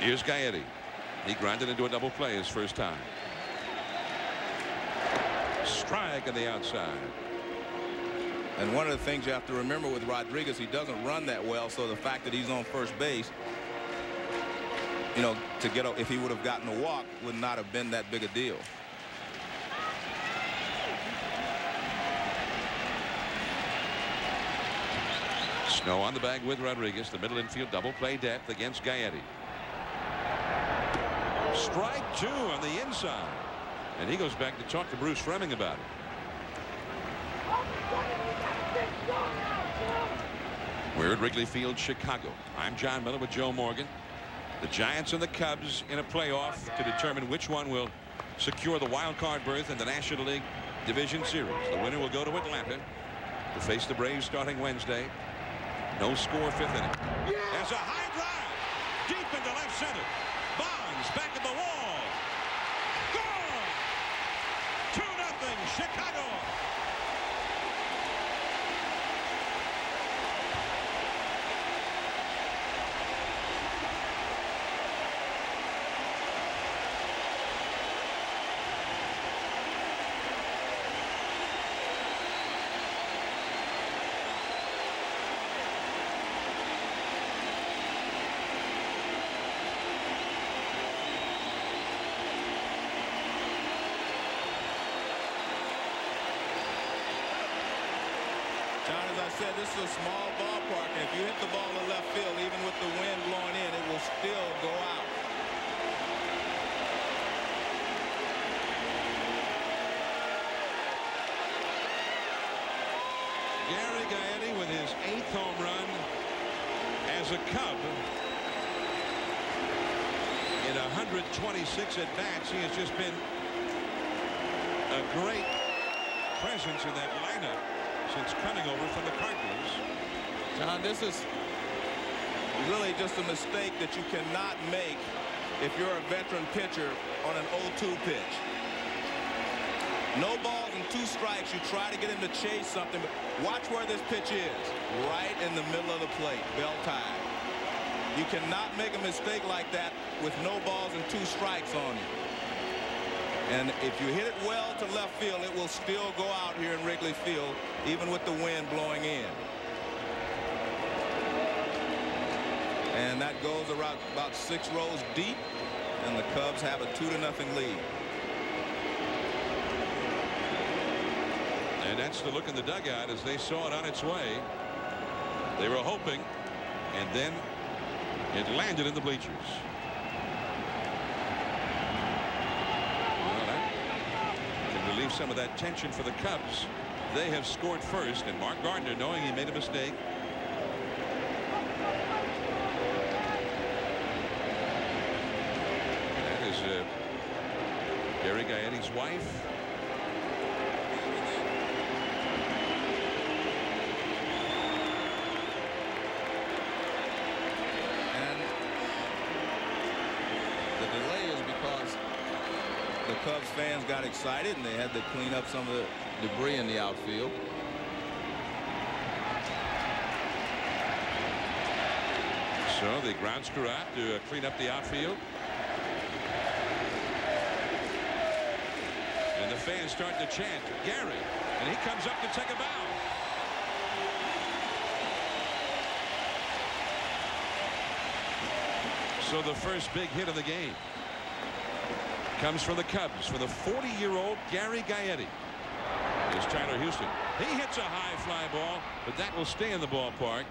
Here's Gaetti. He grounded into a double play his first time. Strike on the outside. And one of the things you have to remember with Rodriguez, he doesn't run that well. So the fact that he's on first base you know, to get a, if he would have gotten a walk would not have been that big a deal. Snow on the bag with Rodriguez. The middle infield double play depth against Gaetti. Strike two on the inside. And he goes back to talk to Bruce Froemming about it. We're at Wrigley Field, Chicago. I'm John Miller with Joe Morgan. The Giants and the Cubs in a playoff to determine which one will secure the wild card berth in the National League Division Series. The winner will go to Atlanta to face the Braves starting Wednesday. No score fifth inning. There's a high drive deep into left center. Bonds back at the wall. Gone. 2-0 Chicago. John, as I said, this is a small ballpark, and if you hit the ball in left field, even with the wind blowing in, it will still go out. Gary Gaetti with his eighth home run as a Cub. In 126 at bats, he has just been a great presence in that lineup since coming over from the Cardinals. John, this is really just a mistake that you cannot make if you're a veteran pitcher on an 0-2 pitch. No balls and two strikes. You try to get him to chase something. But watch where this pitch is. Right in the middle of the plate. Bell tie. You cannot make a mistake like that with no balls and two strikes on you. And if you hit it well to left field, it will still go out here in Wrigley Field, even with the wind blowing in. And that goes around about six rows deep, and the Cubs have a two to nothing lead. And that's the look in the dugout as they saw it on its way. They were hoping, and then it landed in the bleachers. Well, that can relieve some of that tension for the Cubs. They have scored first, and Mark Gardner, knowing he made a mistake, that is uh, Gary Gaetti's wife. And the delay is because the Cubs fans got excited and they had to clean up some of the debris in the outfield. So the ground screw out to uh, clean up the outfield. And the fans start to chant Gary and he comes up to take a bow. So the first big hit of the game comes from the Cubs for the 40-year-old Gary Gaetti. Here's Tyler Houston. He hits a high fly ball, but that will stay in the ballpark.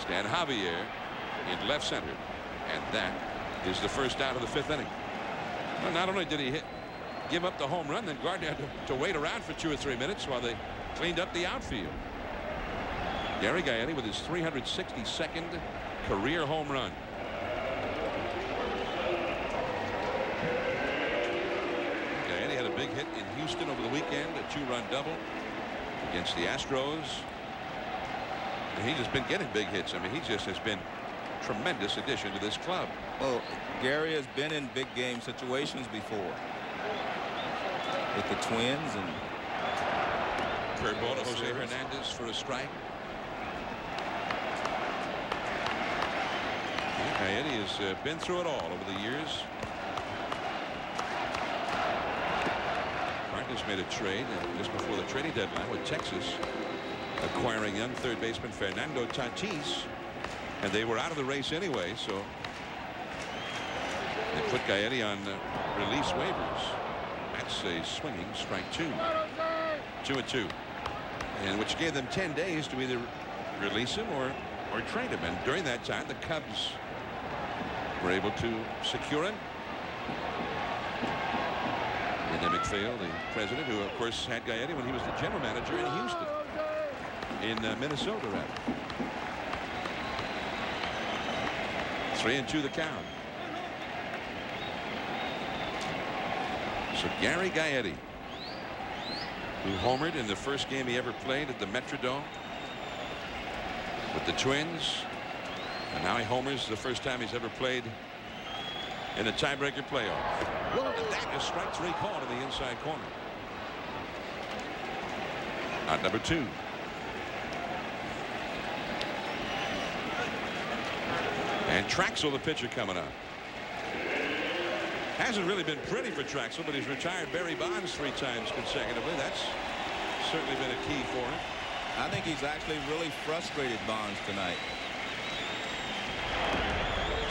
Stan Javier in left center. And that is the first out of the fifth inning. Well, not only did he hit, give up the home run, then Gardner had to, to wait around for two or three minutes while they cleaned up the outfield. Gary Gaetti with his 362nd career home run. Gaetti had a big hit in Houston over the weekend, a two-run double against the Astros. And he's just been getting big hits. I mean, he just has been tremendous addition to this club. Well, Gary has been in big game situations before with the Twins and curveball to Jose Hernandez for a strike. Gaetti has uh, been through it all over the years. Made a trade just before the trading deadline with Texas acquiring young third baseman Fernando Tatis and they were out of the race anyway so they put Gaetti on uh, release waivers. That's a swinging strike two. Two and two. And which gave them 10 days to either release him or or trade him. And during that time the Cubs were able to secure him. And then MacPhail, the president, who of course had Gaetti when he was the general manager in Houston. In uh, Minnesota, rather. Three and two the count. So Gary Gaetti, who homered in the first game he ever played at the Metrodome with the Twins. And now he homers the first time he's ever played in a tiebreaker playoff. And that is strike three call to the inside corner. At number two. And Trachsel, the pitcher, coming up. Hasn't really been pretty for Trachsel, but he's retired Barry Bonds three times consecutively. That's certainly been a key for him. I think he's actually really frustrated Bonds tonight.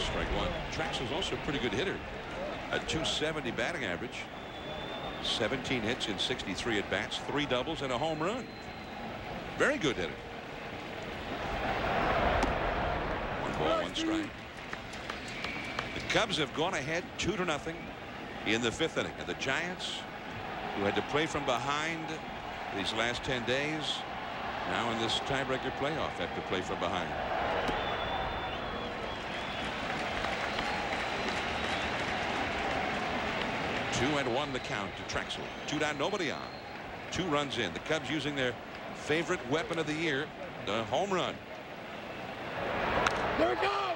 Strike one. Trachsel's also a pretty good hitter. A 270 batting average. 17 hits in 63 at bats, three doubles and a home run. Very good hitter. One ball, one strike. The Cubs have gone ahead two to nothing in the fifth inning. And the Giants, who had to play from behind these last 10 days, now in this tiebreaker playoff have to play from behind. Two and one the count to Trachsel. Two down, nobody on. Two runs in. The Cubs using their favorite weapon of the year, the home run. There it goes.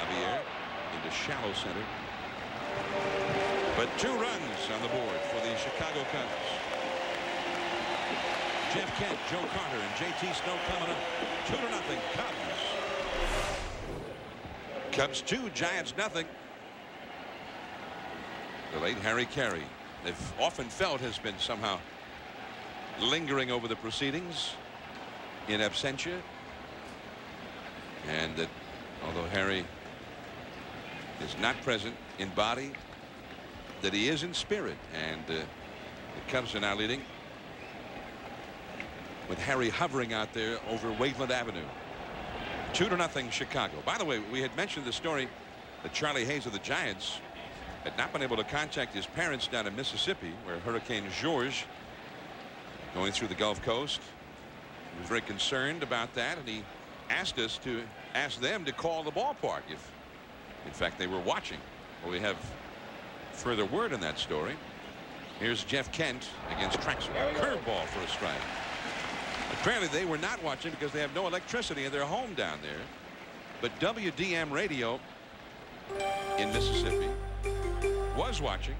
Javier into shallow center. But two runs on the board for the Chicago Cubs. Jeff Kent, Joe Carter, and J.T. Snow coming up. Two to nothing, Cubs. Cubs two, Giants nothing. The late Harry Caray, they've often felt has been somehow lingering over the proceedings in absentia. And that although Harry is not present in body, that he is in spirit. And uh, the Cubs are now leading with Harry hovering out there over Waveland Avenue. Two to nothing Chicago. By the way, we had mentioned the story that Charlie Hayes of the Giants had not been able to contact his parents down in Mississippi where Hurricane Georges going through the Gulf Coast. He was very concerned about that and he asked us to ask them to call the ballpark if in fact they were watching. Well we have further word in that story. Here's Jeff Kent against Trachsel. Curveball for a strike. Apparently they were not watching because they have no electricity in their home down there. But WDM radio in Mississippi was watching.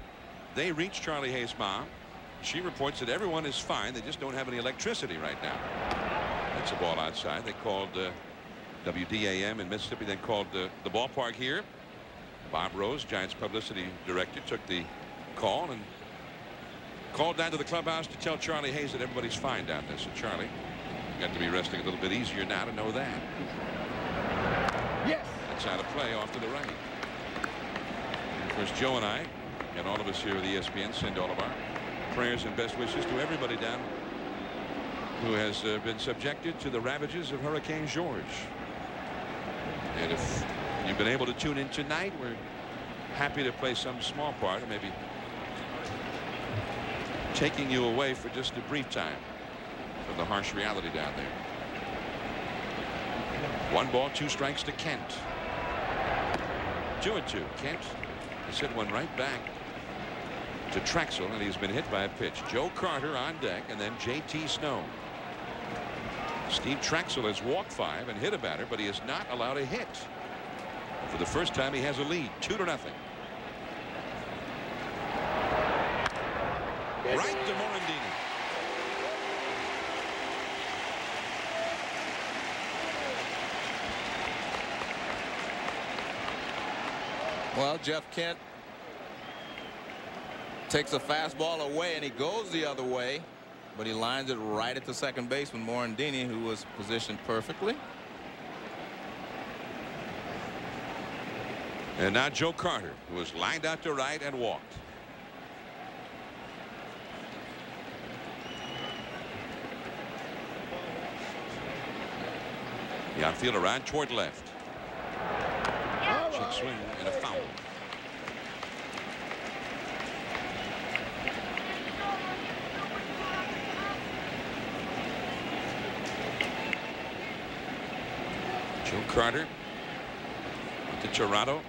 They reached Charlie Hayes' mom. She reports that everyone is fine. They just don't have any electricity right now. That's a ball outside. They called uh, WDAM in Mississippi, then called uh, the ballpark here. Bob Rose, Giants publicity director, took the call and called down to the clubhouse to tell Charlie Hayes that everybody's fine down there. So Charlie got to be resting a little bit easier now to know that. Yes. That's out of play off to the right. Course, Joe and I and all of us here at ESPN send all of our prayers and best wishes to everybody down who has uh, been subjected to the ravages of Hurricane Georges. And if you've been able to tune in tonight, we're happy to play some small part, maybe taking you away for just a brief time from the harsh reality down there. One ball, two strikes to Kent. Two and two. Kent has hit one right back to Trachsel, and he's been hit by a pitch. Joe Carter on deck, and then J.T. Snow. Steve Trachsel has walked five and hit a batter, but he has not allowed a hit. For the first time, he has a lead, two to nothing. Right to Morandini. Well, Jeff Kent takes a fastball away and he goes the other way, but he lines it right at the second baseman Morandini, who was positioned perfectly. And now Joe Carter, who was lined out to right and walked. The outfield around toward left. Swing and a foul. Joe Carter went to Toronto.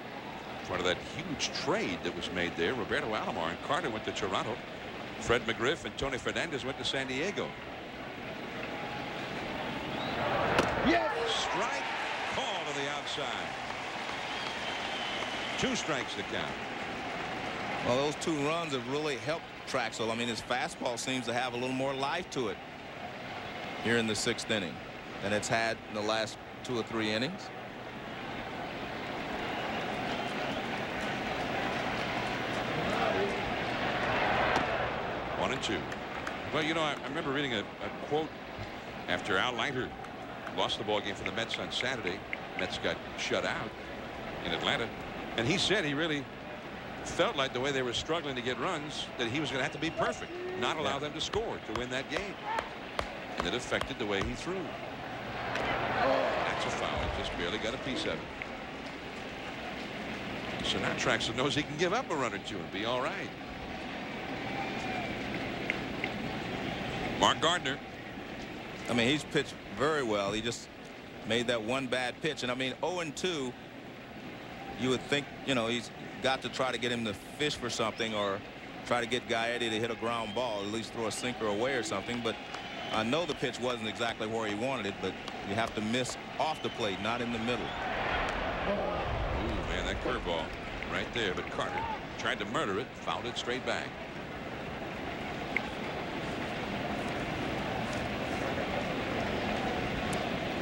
Part of that huge trade that was made there. Roberto Alomar and Carter went to Toronto. Fred McGriff and Tony Fernandez went to San Diego. Yes. Strike call to the outside. Two strikes to count. Well, those two runs have really helped Trachsel. I mean, his fastball seems to have a little more life to it here in the sixth inning than it's had in the last two or three innings. One and two. Well, you know, I, I remember reading a, a quote after Al Leiter lost the ball game for the Mets on Saturday. Mets got shut out in Atlanta. And he said he really felt like the way they were struggling to get runs that he was going to have to be perfect, not allow them to score to win that game. And it affected the way he threw. That's a foul. Just barely got a piece of it. So now Trachsel knows he can give up a run or two and be all right. Mark Gardner. I mean, he's pitched very well. He just made that one bad pitch. And I mean, 0 and 2, you would think, you know, he's got to try to get him to fish for something or try to get Gaetti to hit a ground ball, at least throw a sinker away or something. But I know the pitch wasn't exactly where he wanted it, but you have to miss off the plate, not in the middle. Ooh, man, that curveball right there. But Carter tried to murder it, fouled it straight back.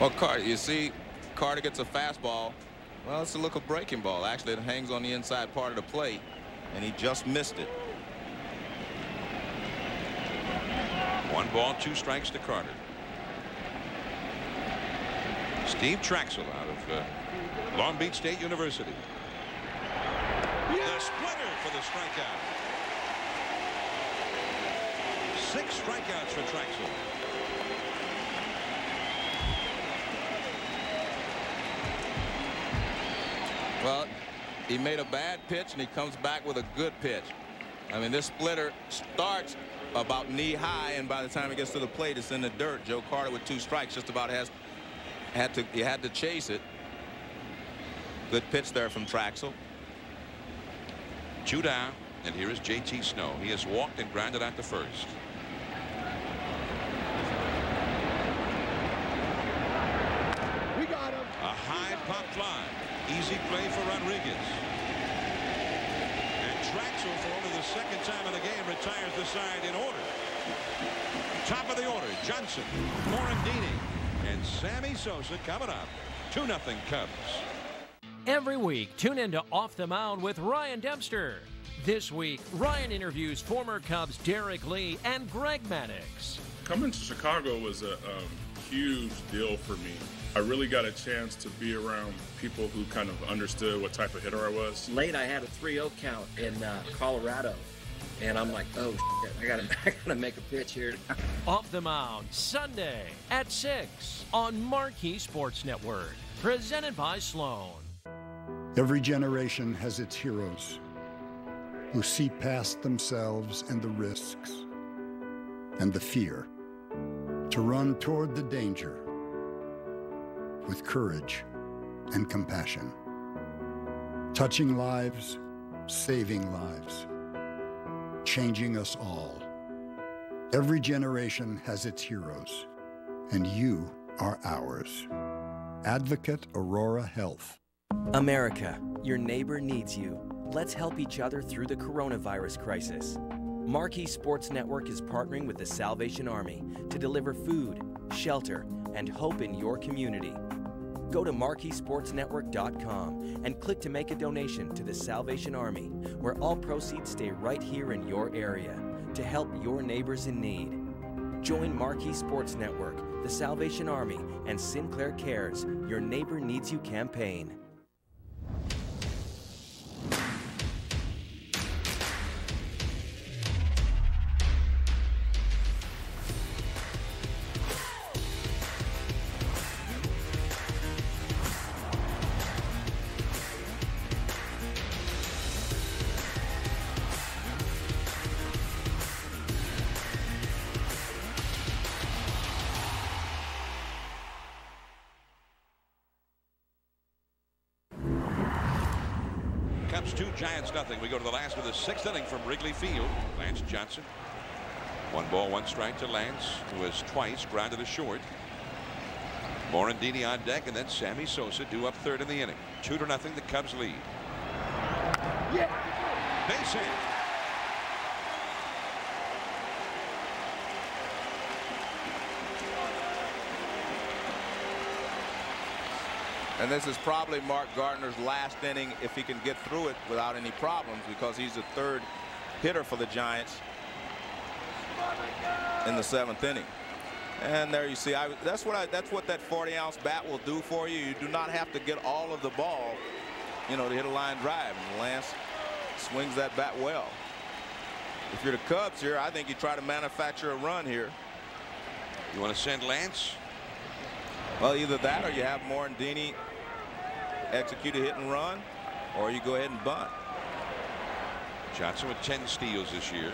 Well, Carter, you see, Carter gets a fastball. Well, it's a look of breaking ball. Actually, it hangs on the inside part of the plate, and he just missed it. One ball, two strikes to Carter. Steve Trachsel out of uh, Long Beach State University. The splitter for the strikeout. Six strikeouts for Trachsel. Well, he made a bad pitch and he comes back with a good pitch. I mean, this splitter starts about knee high, and by the time it gets to the plate, it's in the dirt. Joe Carter with two strikes just about has had to he had to chase it. Good pitch there from Trachsel. Two down, and here is J.T. Snow. He has walked and grounded out the first. We got him. A high pop fly. Easy play for Rodriguez. And Trachsel, for only the second time in the game, retires the side in order. Top of the order, Johnson, Morandini, and Sammy Sosa coming up. 2 nothing Cubs. Every week, tune in to Off the Mound with Ryan Dempster. This week, Ryan interviews former Cubs Derrek Lee and Greg Maddux. Coming to Chicago was a um, huge deal for me. I really got a chance to be around people who kind of understood what type of hitter I was. Late, I had a 3-0 count in uh, Colorado, and I'm like, oh, shit, I gotta, [laughs] I gotta make a pitch here. [laughs] Off the Mound, Sunday at 6 on Marquee Sports Network. Presented by Sloan. Every generation has its heroes who see past themselves and the risks and the fear to run toward the danger with courage and compassion. Touching lives, saving lives, changing us all. Every generation has its heroes, and you are ours. Advocate Aurora Health. America, your neighbor needs you. Let's help each other through the coronavirus crisis. Marquee Sports Network is partnering with the Salvation Army to deliver food, shelter, and hope in your community. Go to MarqueeSportsNetwork.com and click to make a donation to the Salvation Army, where all proceeds stay right here in your area to help your neighbors in need. Join Marquee Sports Network, the Salvation Army, and Sinclair Cares, Your Neighbor Needs You campaign. Sixth inning from Wrigley Field. Lance Johnson. One ball, one strike to Lance, who has twice grounded a short. Morandini on deck, and then Sammy Sosa due up third in the inning. Two to nothing. The Cubs lead. Yeah. Base hit. And this is probably Mark Gardner's last inning if he can get through it without any problems because he's the third hitter for the Giants in the seventh inning. And there you see, I, that's what I, that's what that 40 ounce bat will do for you. You do not have to get all of the ball, you know, to hit a line drive. And Lance swings that bat well. If you're the Cubs here, I think you try to manufacture a run here. You want to send Lance? Well, either that or you have Morandini execute a hit and run, or you go ahead and bunt. Johnson with 10 steals this year.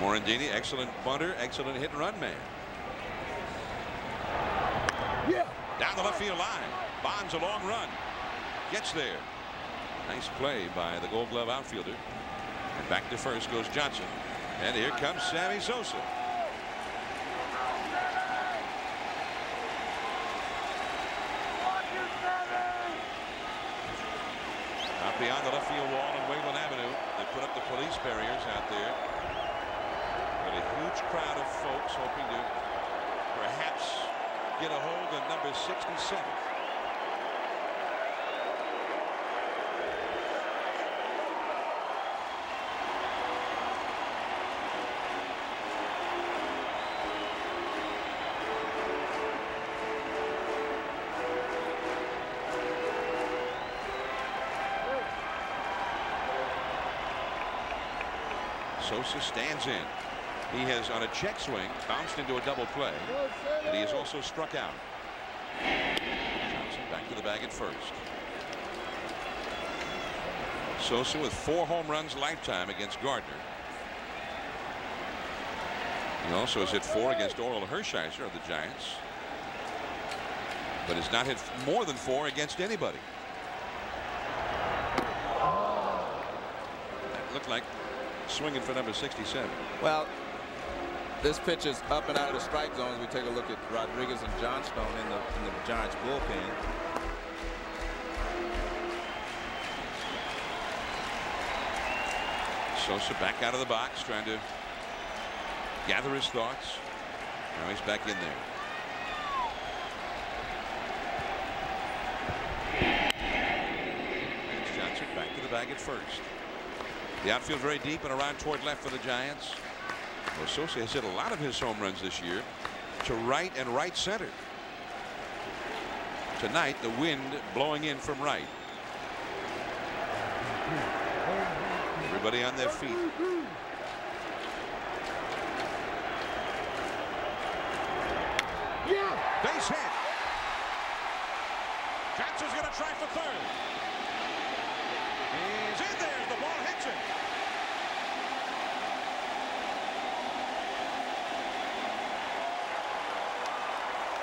Morandini, excellent bunter, excellent hit and run man. Yeah. Down the left field line. Bonds a long run. Gets there. Nice play by the gold glove outfielder. And back to first goes Johnson. And here comes Sammy Sosa. Beyond the left field wall on Waveland Avenue. They put up the police barriers out there. But a huge crowd of folks hoping to perhaps get a hold of number 67. Sosa stands in. He has on a check swing bounced into a double play and he has also struck out. Johnson back to the bag at first. Sosa with four home runs lifetime against Gardner. He also has hit four against Orel Hershiser of the Giants. But has not hit more than four against anybody. That looked like swinging for number 67. Well, this pitch is up and out of the strike zone as we take a look at Rodriguez and Johnstone in the in the Giants bullpen. Sosa back out of the box trying to gather his thoughts. Now he's back in there. Johnson back to the bag at first. The outfield very deep and around toward left for the Giants. Well, Sosa has hit a lot of his home runs this year to right and right center. Tonight, the wind blowing in from right. Everybody on their feet. Yeah. Base hit. Johnson's going to try for third. He's in there. The ball hits him.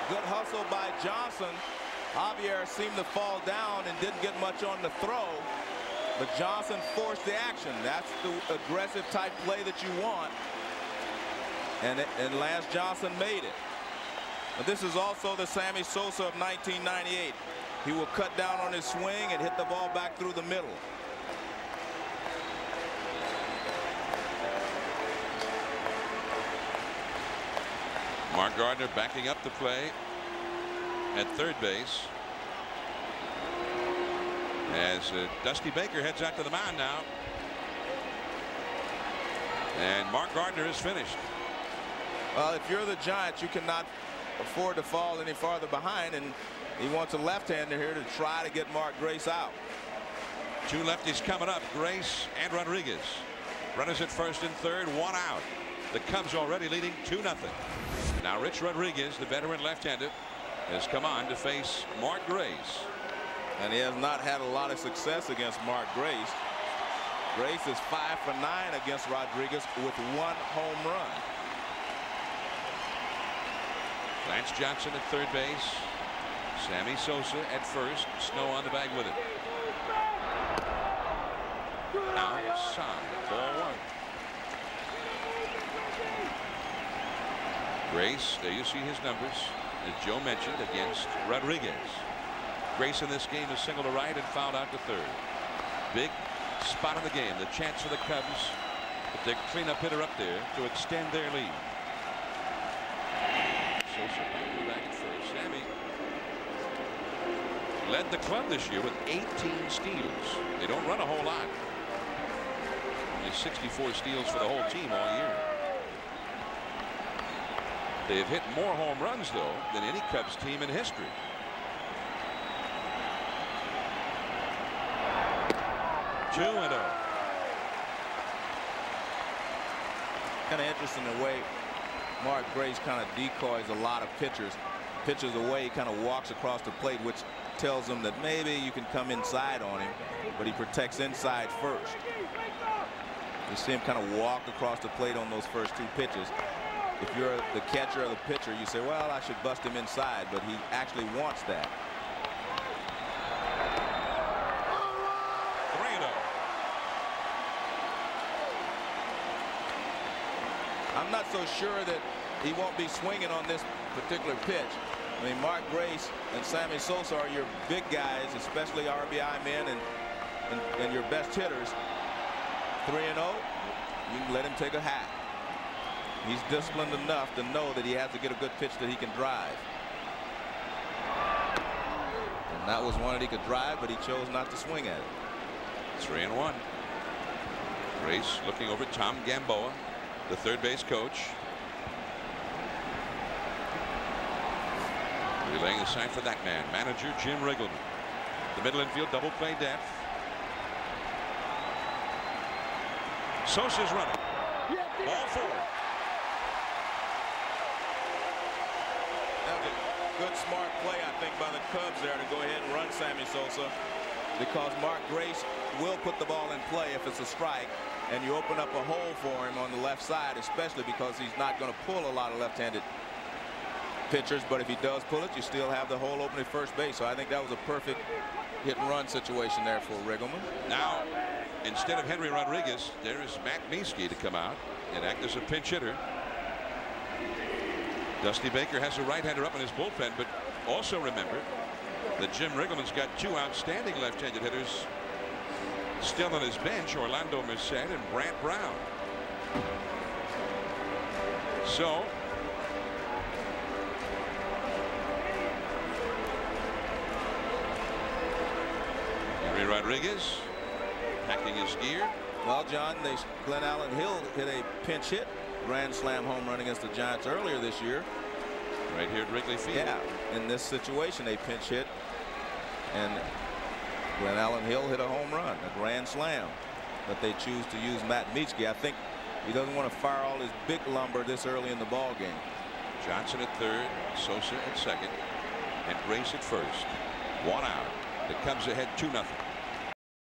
Good hustle by Johnson. Javier seemed to fall down and didn't get much on the throw. But Johnson forced the action. That's the aggressive type play that you want. And, it, and Lance Johnson made it. But this is also the Sammy Sosa of 1998. He will cut down on his swing and hit the ball back through the middle. Mark Gardner backing up the play at third base. As uh, Dusty Baker heads out to the mound now. And Mark Gardner is finished. Well, if you're the Giants, you cannot afford to fall any farther behind, and he wants a left-hander here to try to get Mark Grace out. Two lefties coming up, Grace and Rodriguez. Runners at first and third, one out. The Cubs already leading 2 0. Now Rich Rodriguez, the veteran left-hander, has come on to face Mark Grace. And he has not had a lot of success against Mark Grace. Grace is five for nine against Rodriguez with one home run. Lance Johnson at third base. Sammy Sosa at first. Snow on the bag with it. Outside. Ball one. Grace, there you see his numbers, as Joe mentioned, against Rodriguez. Grace in this game is single to right and fouled out to third. Big spot in the game. The chance for the Cubs with their cleanup hitter up there to extend their lead. Sosa back at first. Sammy led the club this year with 18 steals. They don't run a whole lot. Only 64 steals for the whole team all year. They have hit more home runs, though, than any Cubs team in history. Two and oh. Kind of interesting the way Mark Grace kind of decoys a lot of pitchers. Pitches away, he kind of walks across the plate, which tells them that maybe you can come inside on him, but he protects inside first. You see him kind of walk across the plate on those first two pitches. If you're the catcher or the pitcher, you say, well, I should bust him inside, but he actually wants that. Oh. I'm not so sure that he won't be swinging on this particular pitch. I mean, Mark Grace and Sammy Sosa are your big guys, especially RBI men and, and, and your best hitters. 3 and 0, you can let him take a hat. He's disciplined enough to know that he has to get a good pitch that he can drive. And that was one that he could drive, but he chose not to swing at it. 3 and 1. Grace looking over Tom Gamboa, the third base coach. Relaying the sign for that man, manager Jim Riggleman. The middle infield double play depth. Sosa's running. Ball four. That was a good smart play, I think, by the Cubs there to go ahead and run Sammy Sosa because Mark Grace will put the ball in play if it's a strike and you open up a hole for him on the left side especially because he's not going to pull a lot of left-handed pitchers but if he does pull it you still have the hole open at first base so I think that was a perfect hit and run situation there for Riggleman. Now instead of Henry Rodriguez there is Matt Mieske to come out and act as a pinch hitter. Dusty Baker has a right-hander up in his bullpen but also remember that Jim Riggleman's got two outstanding left-handed hitters still on his bench Orlando Merced and Brant Brown. So Henry Rodriguez packing his gear. Well, John, they Glenallen Hill hit a pinch hit grand slam home run against the Giants earlier this year. Right here at Wrigley Field. Yeah, in this situation, a pinch hit, and Glenallen Hill hit a home run, a grand slam. But they choose to use Matt Mieske. I think he doesn't want to fire all his big lumber this early in the ball game. Johnson at third, Sosa at second, and Grace at first. One out. The Cubs ahead 2 nothing.